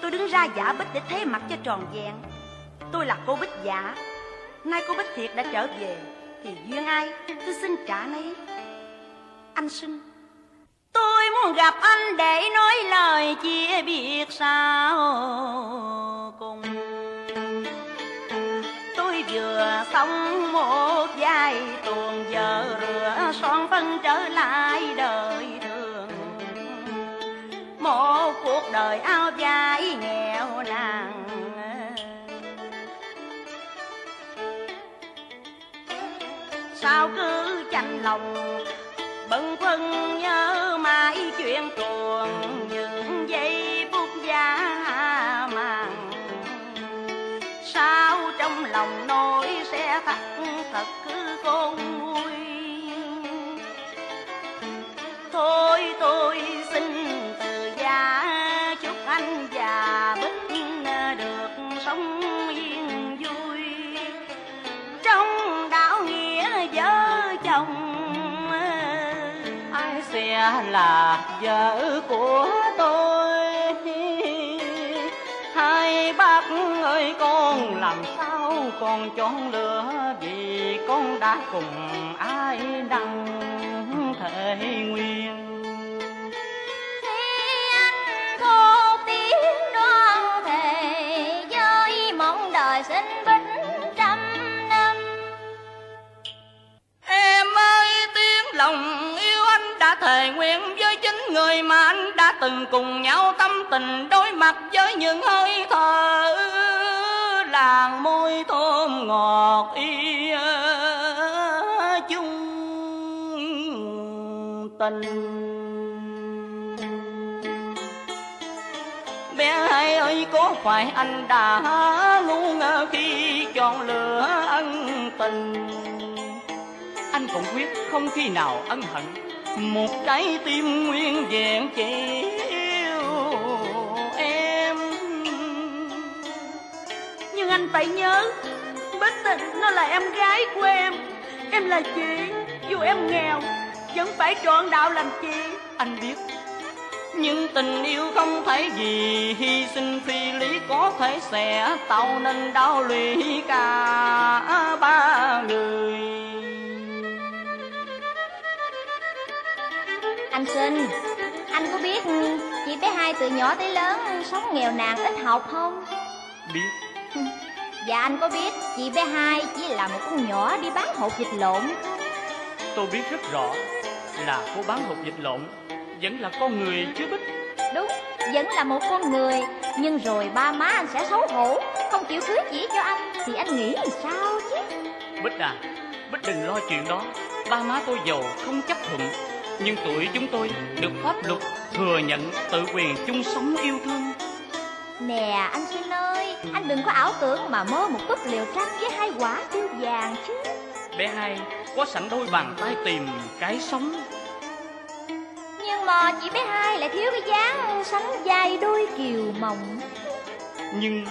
Tôi đứng ra giả Bích để thế mặt cho tròn vẹn. Tôi là cô Bích giả. Nay cô Bích thiệt đã trở về, Thì duyên ai? Tôi xin trả nấy. Anh xin Tôi muốn gặp anh để nói lời chia biệt sao cùng. Tôi vừa xong một vài tuần giờ rồi son phân trở lại đời thường. Một cuộc đời ao dài nghèo nàn. Sao cứ chành lòng bận phân nhớ mãi chuyện tuồng những giây phút giá màng. Sao trong lòng nỗi sẽ thật thật cứ con nguôi tôi xin từ gia chúc anh già bích được sống yên vui. Trong đạo nghĩa vợ chồng, Ai sẽ là vợ của tôi? Hai bác ơi, con làm sao con chọn lựa? Vì con đã cùng ai đăng thể nguyên? Lòng yêu anh đã thề nguyện với chính người mà anh đã từng cùng nhau tâm tình đối mặt với những hơi thở làng môi thơm ngọt y chung tình. Bé hai ơi, có phải anh đã luôn khi chọn lựa ân tình? Anh cũng quyết không khi nào ân hận. Một trái tim nguyên vẹn chỉ yêu em. Nhưng anh phải nhớ Bích tình nó là em gái của em. Em là chị Dù em nghèo Vẫn phải chọn đạo làm chị. Anh biết nhưng tình yêu không thể gì hy sinh phi lý có thể sẽ tạo nên đau lụy cả ba người Anh xin Anh có biết chị bé hai từ nhỏ tới lớn Sống nghèo nàn ít học không? Biết. Và *laughs* anh có biết chị bé hai chỉ là một con nhỏ đi bán hột vịt lộn. Tôi biết rất rõ là cô bán hột vịt lộn vẫn là con người chứ bích. Đúng, vẫn là một con người Nhưng rồi ba má anh sẽ xấu hổ không chịu cưới chỉ cho anh Thì anh nghĩ làm sao chứ? Bích à Bích đừng lo chuyện đó. Ba má tôi giàu không chấp thuận Nhưng tuổi chúng tôi được pháp luật thừa nhận tự quyền chung sống yêu thương. Nè anh xin ơi Anh đừng có ảo tưởng mà mơ một cúp liều trắng với hai quả tiêu vàng chứ. Bé hai có sẵn đôi bàn tay tìm cái sống. Nhưng mà chị bé hai lại thiếu cái dáng sánh vai đôi kiều mộng. Nhưng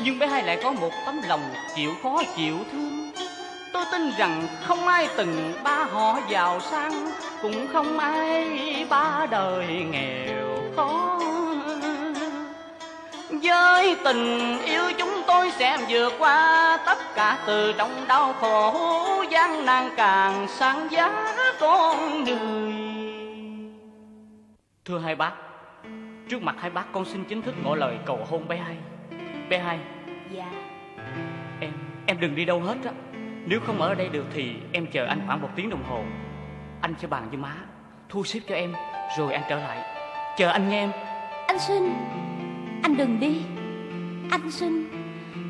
Nhưng bé hai lại có một tấm lòng chịu khó chịu thương. Tôi tin rằng không ai từng ba họ giàu sang Cũng không ai ba đời nghèo khó. Với tình yêu chúng tôi sẽ vượt qua tất cả từ trong đau khổ gian nan càng sáng giá con người. Thưa hai bác trước mặt hai bác con xin chính thức ngỏ lời cầu hôn bé hai. Bé hai Dạ. em em đừng đi đâu hết á. Nếu không ở đây được thì em chờ anh khoảng một tiếng đồng hồ anh sẽ bàn với má. Thu xếp cho em rồi anh trở lại. Chờ anh nghe em. Anh xin Anh đừng đi. Anh xin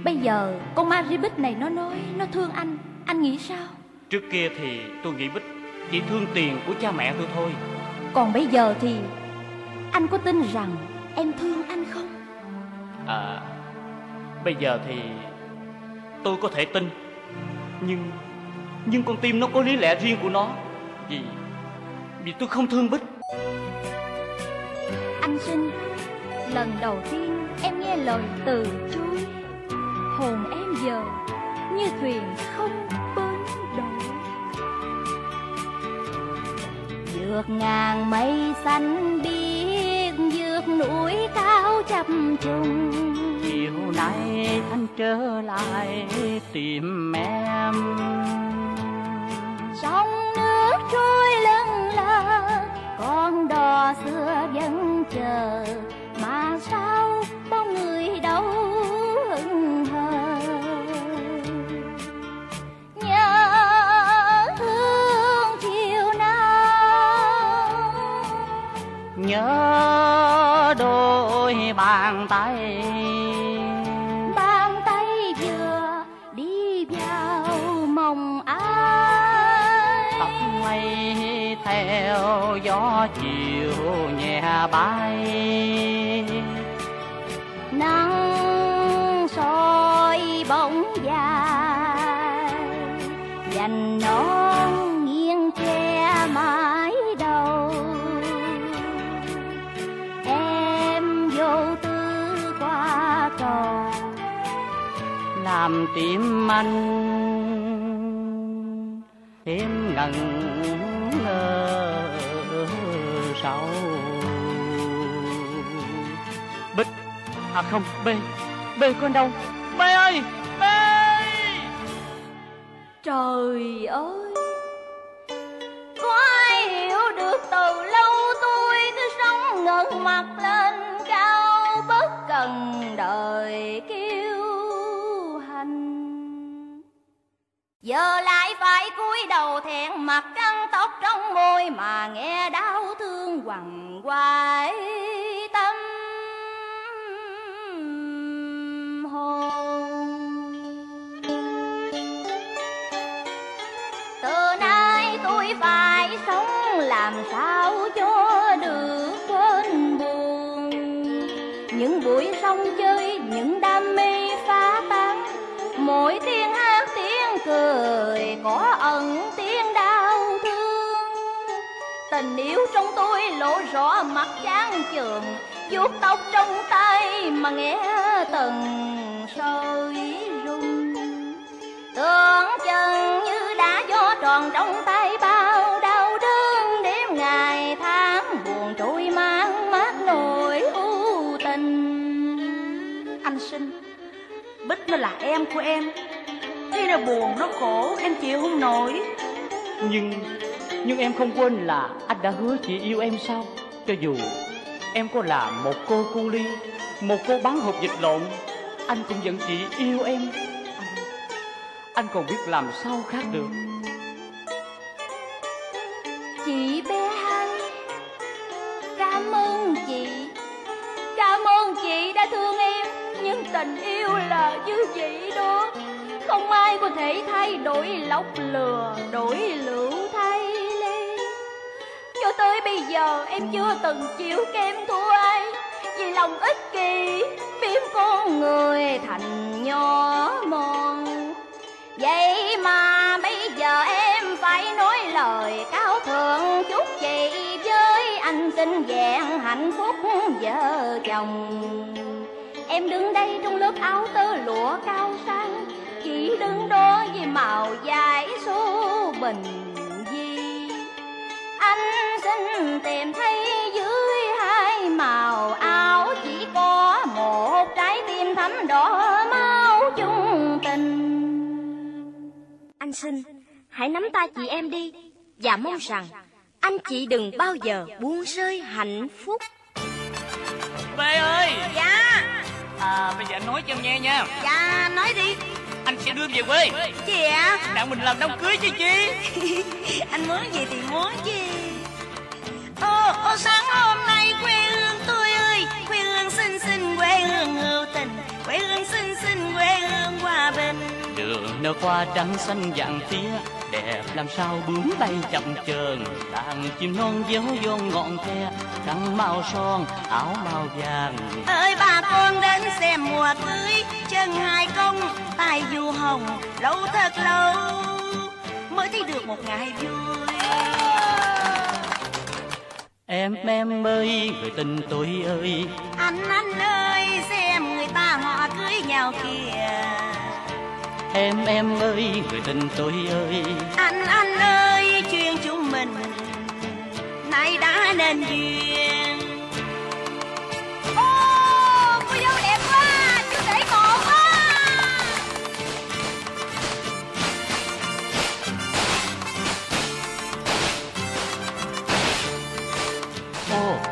Bây giờ con Mary Bích này nó nói Nó thương anh. Anh nghĩ sao? Trước kia thì tôi nghĩ Bích chỉ thương tiền của cha mẹ tôi thôi. Còn bây giờ thì Anh có tin rằng em thương anh không? À Bây giờ thì Tôi có thể tin. Nhưng Nhưng con tim nó có lý lẽ riêng của nó Vì Vì tôi không thương Bích Anh xin Lần đầu tiên em nghe lời từ chối. Hồn em giờ Như thuyền không bến đổ Vượt ngàn mây xanh biếc Vượt núi cao chập trùng. Chiều nay anh trở lại tìm em. Sông nước trôi lững lờ Con đò xưa vẫn chờ, Mà sao bóng người đâu hững hờ. Nhớ hương chiều nắng Nhớ đôi bàn tay theo gió chiều nhẹ bay. Nắng soi bóng dài dành non nghiêng che mái đầu. Em vô tư qua cầu làm tim anh thêm ngần sau bích à không bê bê con đâu? Bê ơi bê trời ơi! Có ai hiểu được từ lâu tôi cứ sống ngẩng mặt lên cao, bất cần đời kia? Giờ lại phải cúi đầu thẹn mặt căng tóc trong môi mà nghe đau thương quằn quại. Mặt chán trường vuốt tóc trong tay mà nghe từng sợi rung. Tưởng chừng như đã gió tròn trong tay bao đau đớn, đêm ngày tháng buồn trôi mang mát nỗi u tình. Anh xin Bích nó là em của em. Khi nó buồn, nó khổ, em chịu không nổi. Nhưng nhưng em không quên là anh đã hứa chị yêu em sao? Cho dù em có là một cô cu ly một cô bán hộp dịch lộn anh cũng vẫn chỉ yêu em. Anh, anh còn biết làm sao khác được. Giờ em chưa từng chịu kem thua ai. Vì lòng ích kỷ Biến con người thành nhỏ mòn. Vậy mà bây giờ em phải nói lời cao thượng, chúc chị với anh xin vẹn hạnh phúc vợ chồng. Em đứng đây trong lớp áo tơ lụa cao sang, Chỉ đứng đó vì màu dài xin tìm thấy dưới hai màu áo Chỉ có một trái tim thắm đỏ máu chung tình. Anh xin, hãy nắm tay chị em đi và mong rằng anh chị đừng bao giờ buông rơi hạnh phúc. Bê ơi! Dạ. À bây giờ anh nói cho em nghe nha. Dạ nói đi. Anh sẽ đưa em về quê. Chị ạ. Đặng mình làm đám cưới chứ chi *laughs* Anh muốn gì thì muốn chứ nở hoa trắng xanh vàng tía Đẹp làm sao bướm bay chậm chờn Đàn chim non déo vô ngọn tre Trắng màu son áo màu vàng. Ơi bà con đến xem mùa cưới chân hai công tay du hồng lâu thật lâu mới thấy được một ngày vui. Em em ơi người tình tôi ơi. Anh anh ơi xem người ta họ cưới nhau kìa Em em ơi, người tình tôi ơi. Anh anh ơi chuyện chúng mình. Nay đã nên duyên.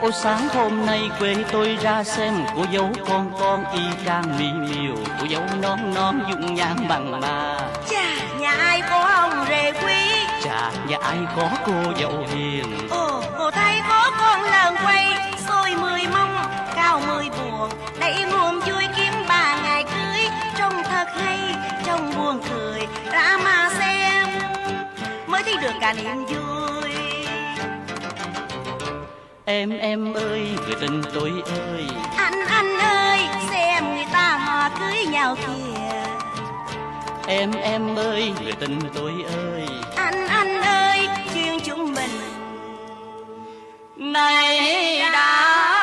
Ô, sáng hôm nay quê tôi ra xem Cô dâu con con y chang mỹ miều. Cô dâu non non dung nhan bằng mà chà nhà ai có ông rể quý? Chà nhà ai có cô dâu hiền? Ồ hồ thay có con lợn quay xôi mười mông cao mười buồn đẩy nguồn vui kiếm ba ngày cưới trông thật hay trông buồn cười. Ra mà xem. Mới thấy được cả niềm vui Em em ơi, người tình tôi ơi. Anh anh ơi, xem người ta mà cưới nhau kìa. Em em ơi, người tình tôi ơi. Anh anh ơi, chuyện chúng mình. Này đã